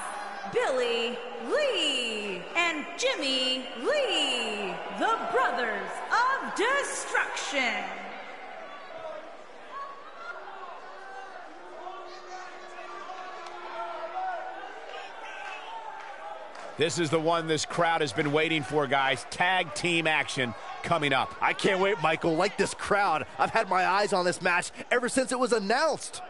Billy Lee and Jimmy Lee, the Brothers of Destruction. This is the one this crowd has been waiting for, guys. Tag team action coming up. I can't wait, Michael. Like this crowd, I've had my eyes on this match ever since it was announced.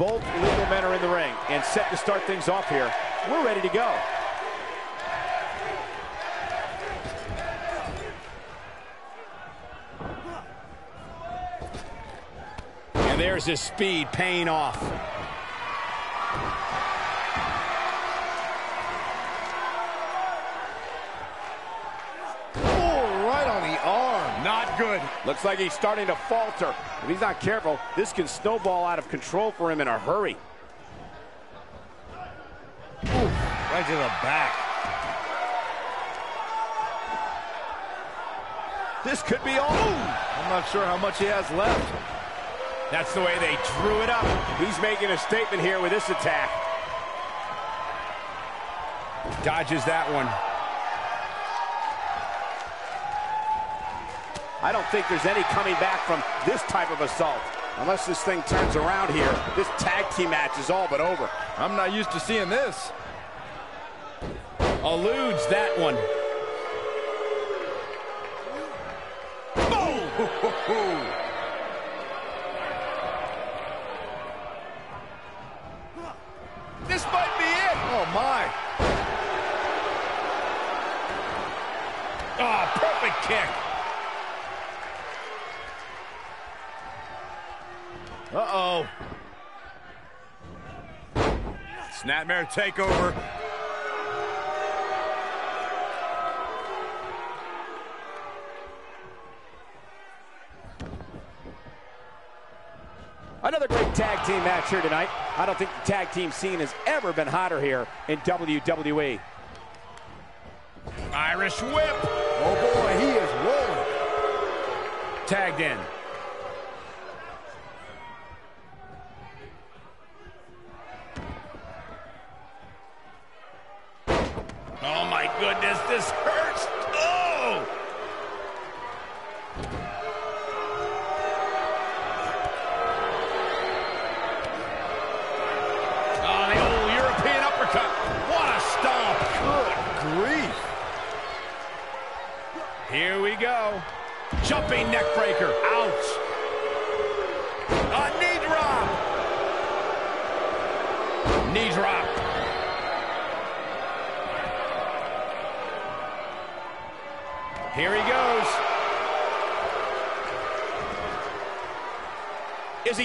Both legal men are in the ring and set to start things off here. We're ready to go. And there's his speed paying off. Oh, right on the arm. Not good. Looks like he's starting to falter. If he's not careful, this can snowball out of control for him in a hurry. Right to the back. This could be all. I'm not sure how much he has left. That's the way they drew it up. He's making a statement here with this attack. Dodges that one. I don't think there's any coming back from this type of assault. Unless this thing turns around here, this tag team match is all but over. I'm not used to seeing this. Eludes that one. This might be it. Oh, my. Oh, perfect kick. Uh-oh. Snapmare takeover. Tag team match here tonight. I don't think the tag team scene has ever been hotter here in WWE. Irish whip. Oh, boy, he is rolling. Tagged in. Oh my goodness, this hurts.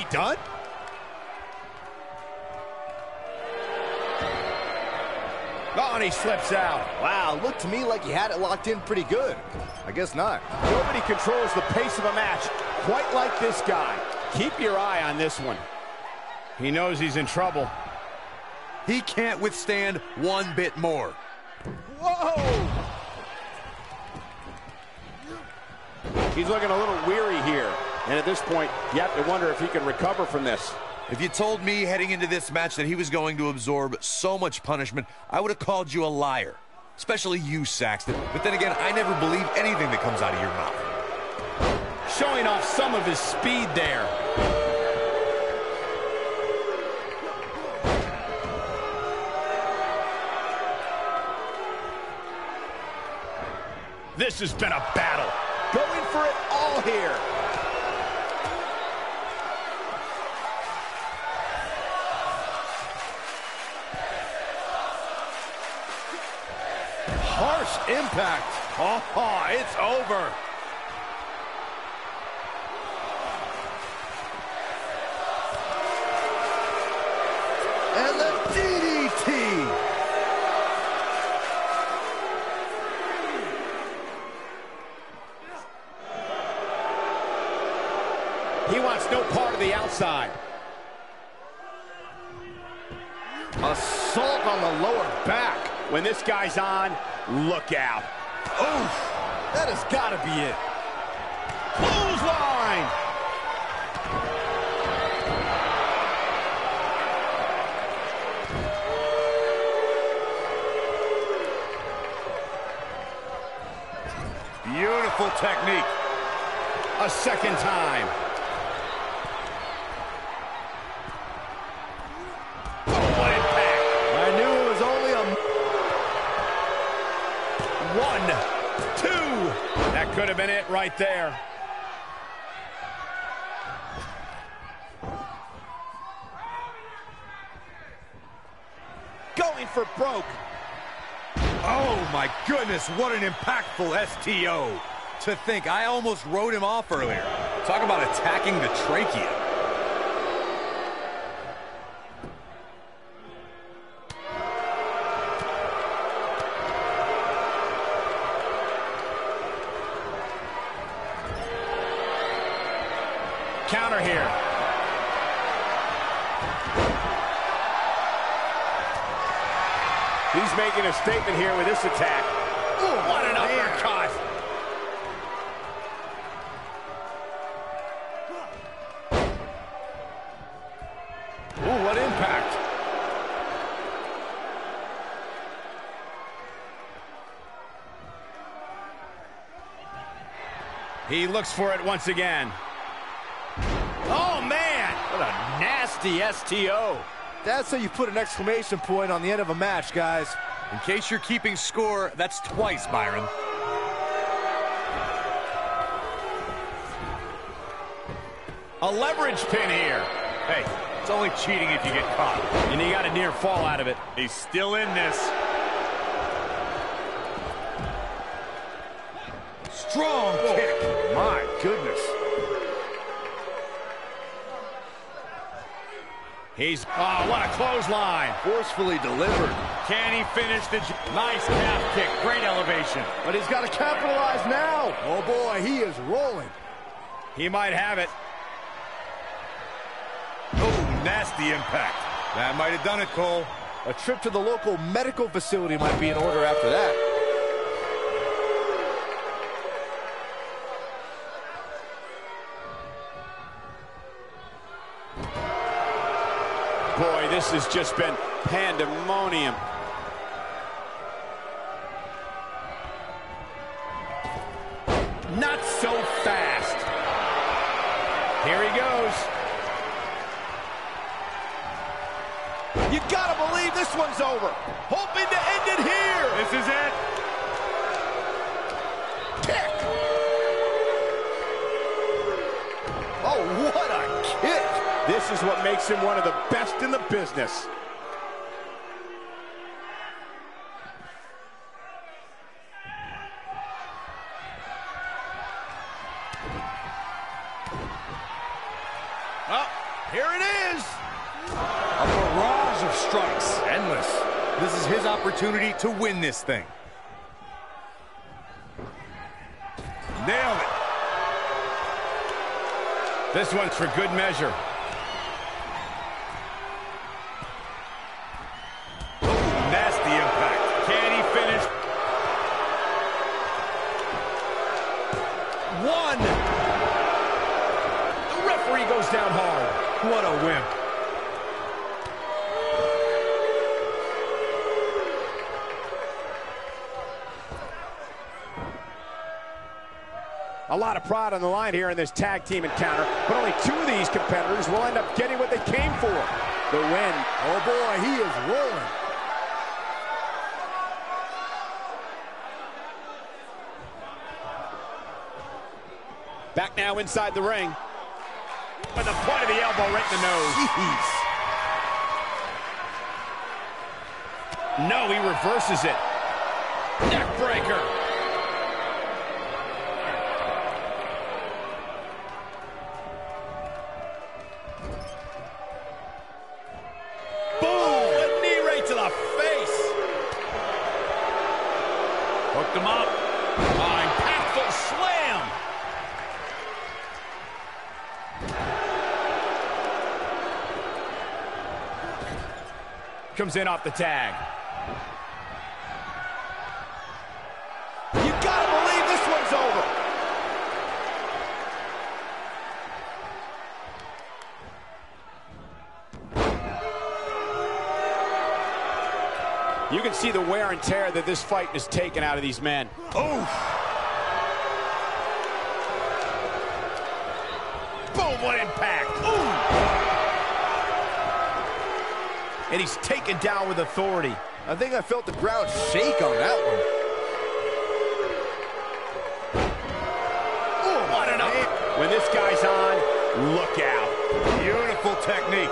He done? Oh, and he slips out. Wow, looked to me like he had it locked in pretty good. I guess not. Nobody controls the pace of a match quite like this guy. Keep your eye on this one. He knows he's in trouble. He can't withstand one bit more. Whoa! He's looking a little weary here. And at this point, you have to wonder if he can recover from this. If you told me heading into this match that he was going to absorb so much punishment, I would have called you a liar. Especially you, Saxton. But then again, I never believe anything that comes out of your mouth. Showing off some of his speed there. This has been a battle. Going for it all here. Impact. Oh, it's over. And the DDT. He wants no part of the outside. Assault on the lower back. When this guy's on, look out. Could have been it right there. Going for broke. Oh, my goodness, what an impactful STO. To think, I almost wrote him off earlier. Talk about attacking the trachea. Statement here with this attack. Ooh, what an uppercut. Ooh, what impact. He looks for it once again. Oh, man. What a nasty STO. That's how you put an exclamation point on the end of a match, guys. In case you're keeping score, that's twice, Byron. A leverage pin here. Hey, it's only cheating if you get caught. And he got a near fall out of it. He's still in this. He's, oh, what a clothesline. Forcefully delivered. Can he finish the... Nice calf kick. Great elevation. But he's got to capitalize now. Oh, boy, he is rolling. He might have it. Oh, nasty impact. That might have done it, Cole. A trip to the local medical facility might be in order after that. This has just been pandemonium. Not so fast. Here he goes. You gotta believe this one's over. Hoping to end it here. This is it. This is what makes him one of the best in the business. Oh, here it is. A barrage of strikes. Endless. This is his opportunity to win this thing. Nailed it. This one's for good measure. Pride on the line here in this tag team encounter, but only two of these competitors will end up getting what they came for. The win. Oh, boy, he is rolling. Back now inside the ring. With the point of the elbow right in the nose. Jeez. No, he reverses it. Neck comes in off the tag. You gotta believe this one's over. You can see the wear and tear that this fight has taken out of these men. Oh! Boom, what impact! Ooh! And he's taken down with authority. I think I felt the ground shake on that one. Ooh, what an up! When this guy's on, look out. Beautiful technique.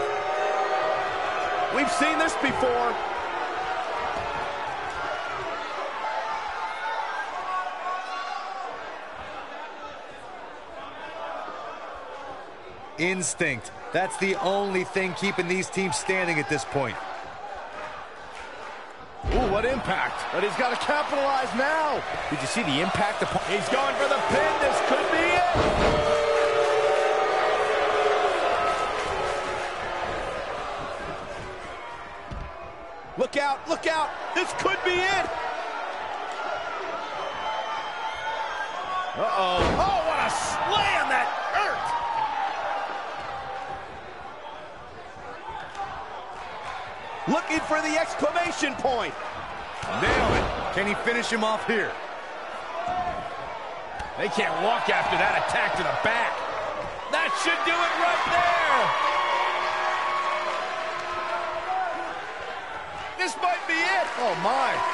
We've seen this before. Instinct. That's the only thing keeping these teams standing at this point. Ooh, what impact. But he's got to capitalize now. Did you see the impact? Upon He's going for the pin. This could be it. Look out, look out. This could be it. Uh-oh. Oh, what a slam that hurt. Looking for the exclamation point. Nail it. Can he finish him off here? They can't walk after that attack to the back. That should do it right there. This might be it. Oh, my.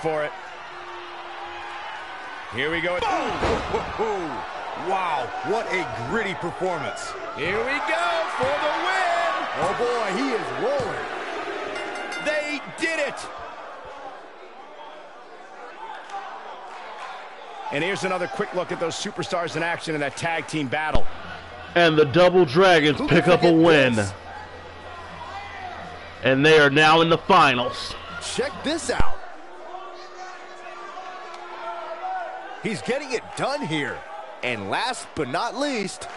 For it. Here we go. Wow, what a gritty performance. Here we go for the win. Oh, boy, he is rolling. They did it. And here's another quick look at those superstars in action in that tag team battle. And the Double Dragons Who pick up a win. this? And they are now in the finals. Check this out. He's getting it done here. And last but not least,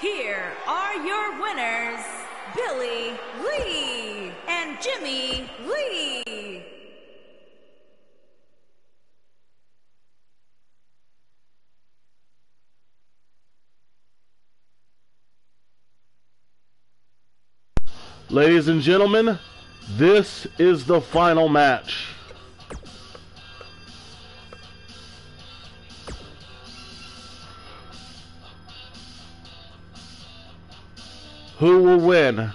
Here are your winners, Billy Lee and Jimmy Lee. Ladies and gentlemen, this is the final match. Who will win?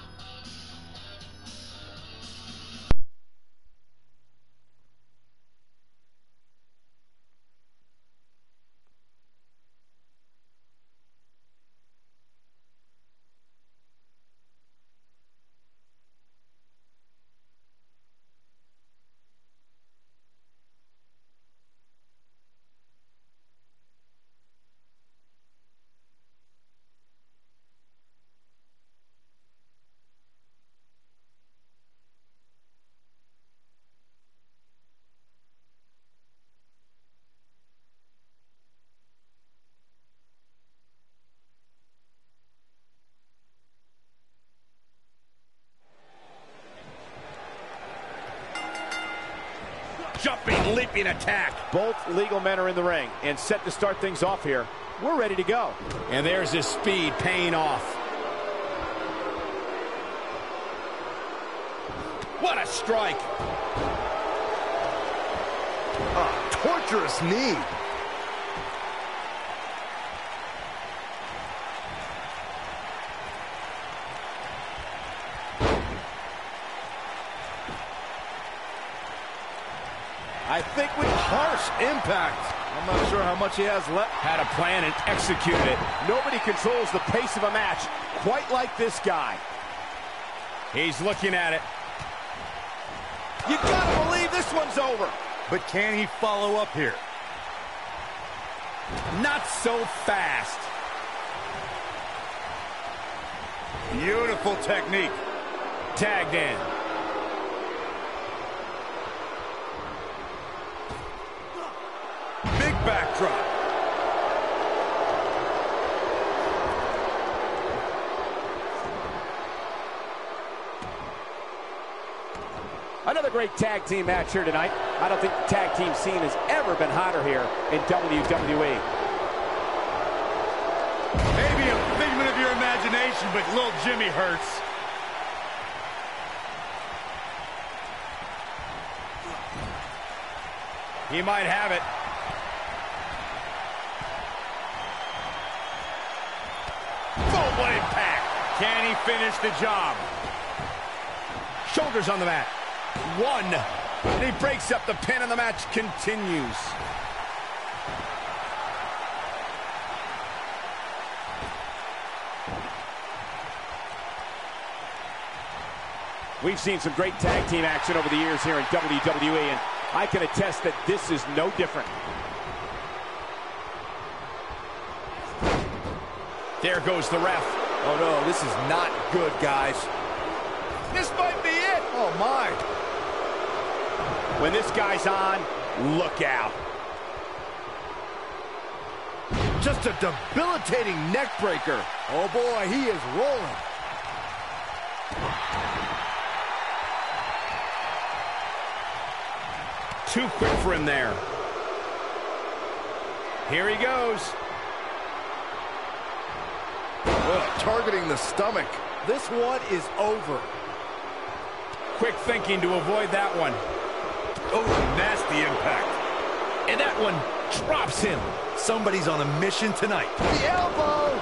Jumping, leaping attack. Both legal men are in the ring and set to start things off here. We're ready to go. And there's his speed paying off. What a strike. a torturous knee. I think we I'm not sure how much he has left. had a plan and executed it. Nobody controls the pace of a match quite like this guy. He's looking at it. You gotta believe this one's over. But can he follow up here? Not so fast. Beautiful technique. Tagged in. Big backdrop. Another great tag team match here tonight. I don't think the tag team scene has ever been hotter here in WWE. Maybe a figment of your imagination, but little Jimmy hurts. He might have it. Oh, Full blood impact. Can he finish the job? Shoulders on the mat. One. And he breaks up the pin and the match continues. We've seen some great tag team action over the years here in WWE, and I can attest that this is no different. There goes the ref. Oh no, this is not good, guys. This might be it. Oh my. When this guy's on, look out. Just a debilitating neck breaker. Oh boy, he is rolling. Too quick for him there. Here he goes. Ugh, targeting the stomach. This one is over. Quick thinking to avoid that one. Oh, nasty impact. And that one drops him. Somebody's on a mission tonight. The elbow.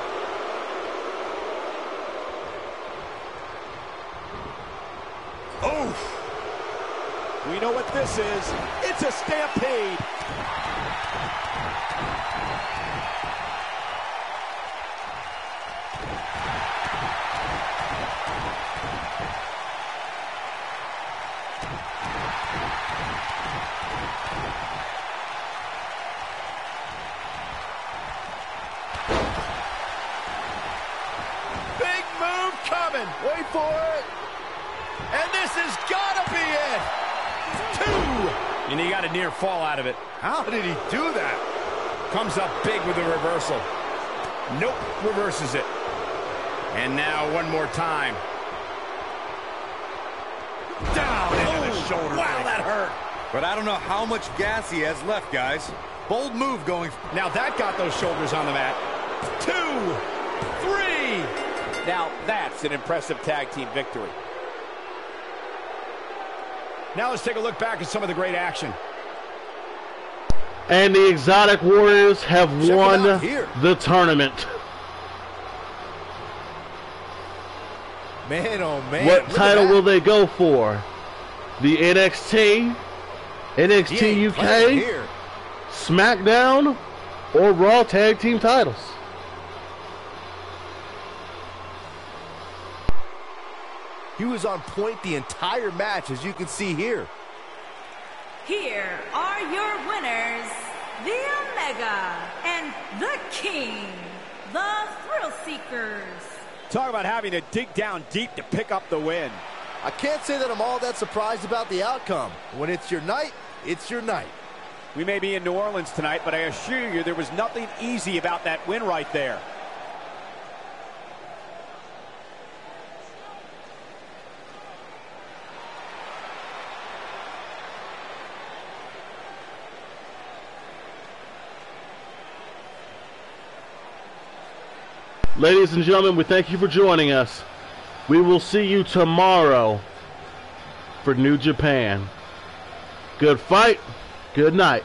Oh! We know what this is. It's a stampede. Big move coming. Wait for it. And this has got to be it. Two. And he got a near fall out of it. How did he do that? Comes up big with a reversal. Nope, reverses it. And now one more time. Down into the oh, shoulder. Wow, blade. that hurt. But I don't know how much gas he has left, guys. Bold move going. Now that got those shoulders on the mat. Two, three. Now that's an impressive tag team victory. Now let's take a look back at some of the great action. And the Exotic Warriors have it won here. the tournament. Man, oh man. What look title will they go for? The NXT, He NXT UK. SmackDown, or Raw Tag Team titles? He was on point the entire match, as you can see here. Here are your winners, the Omega and the King, the Thrill Seekers. Talk about having to dig down deep to pick up the win. I can't say that I'm all that surprised about the outcome. When it's your night, it's your night. We may be in New Orleans tonight, but I assure you there was nothing easy about that win right there. Ladies and gentlemen, we thank you for joining us. We will see you tomorrow for New Japan. Good fight. Good night.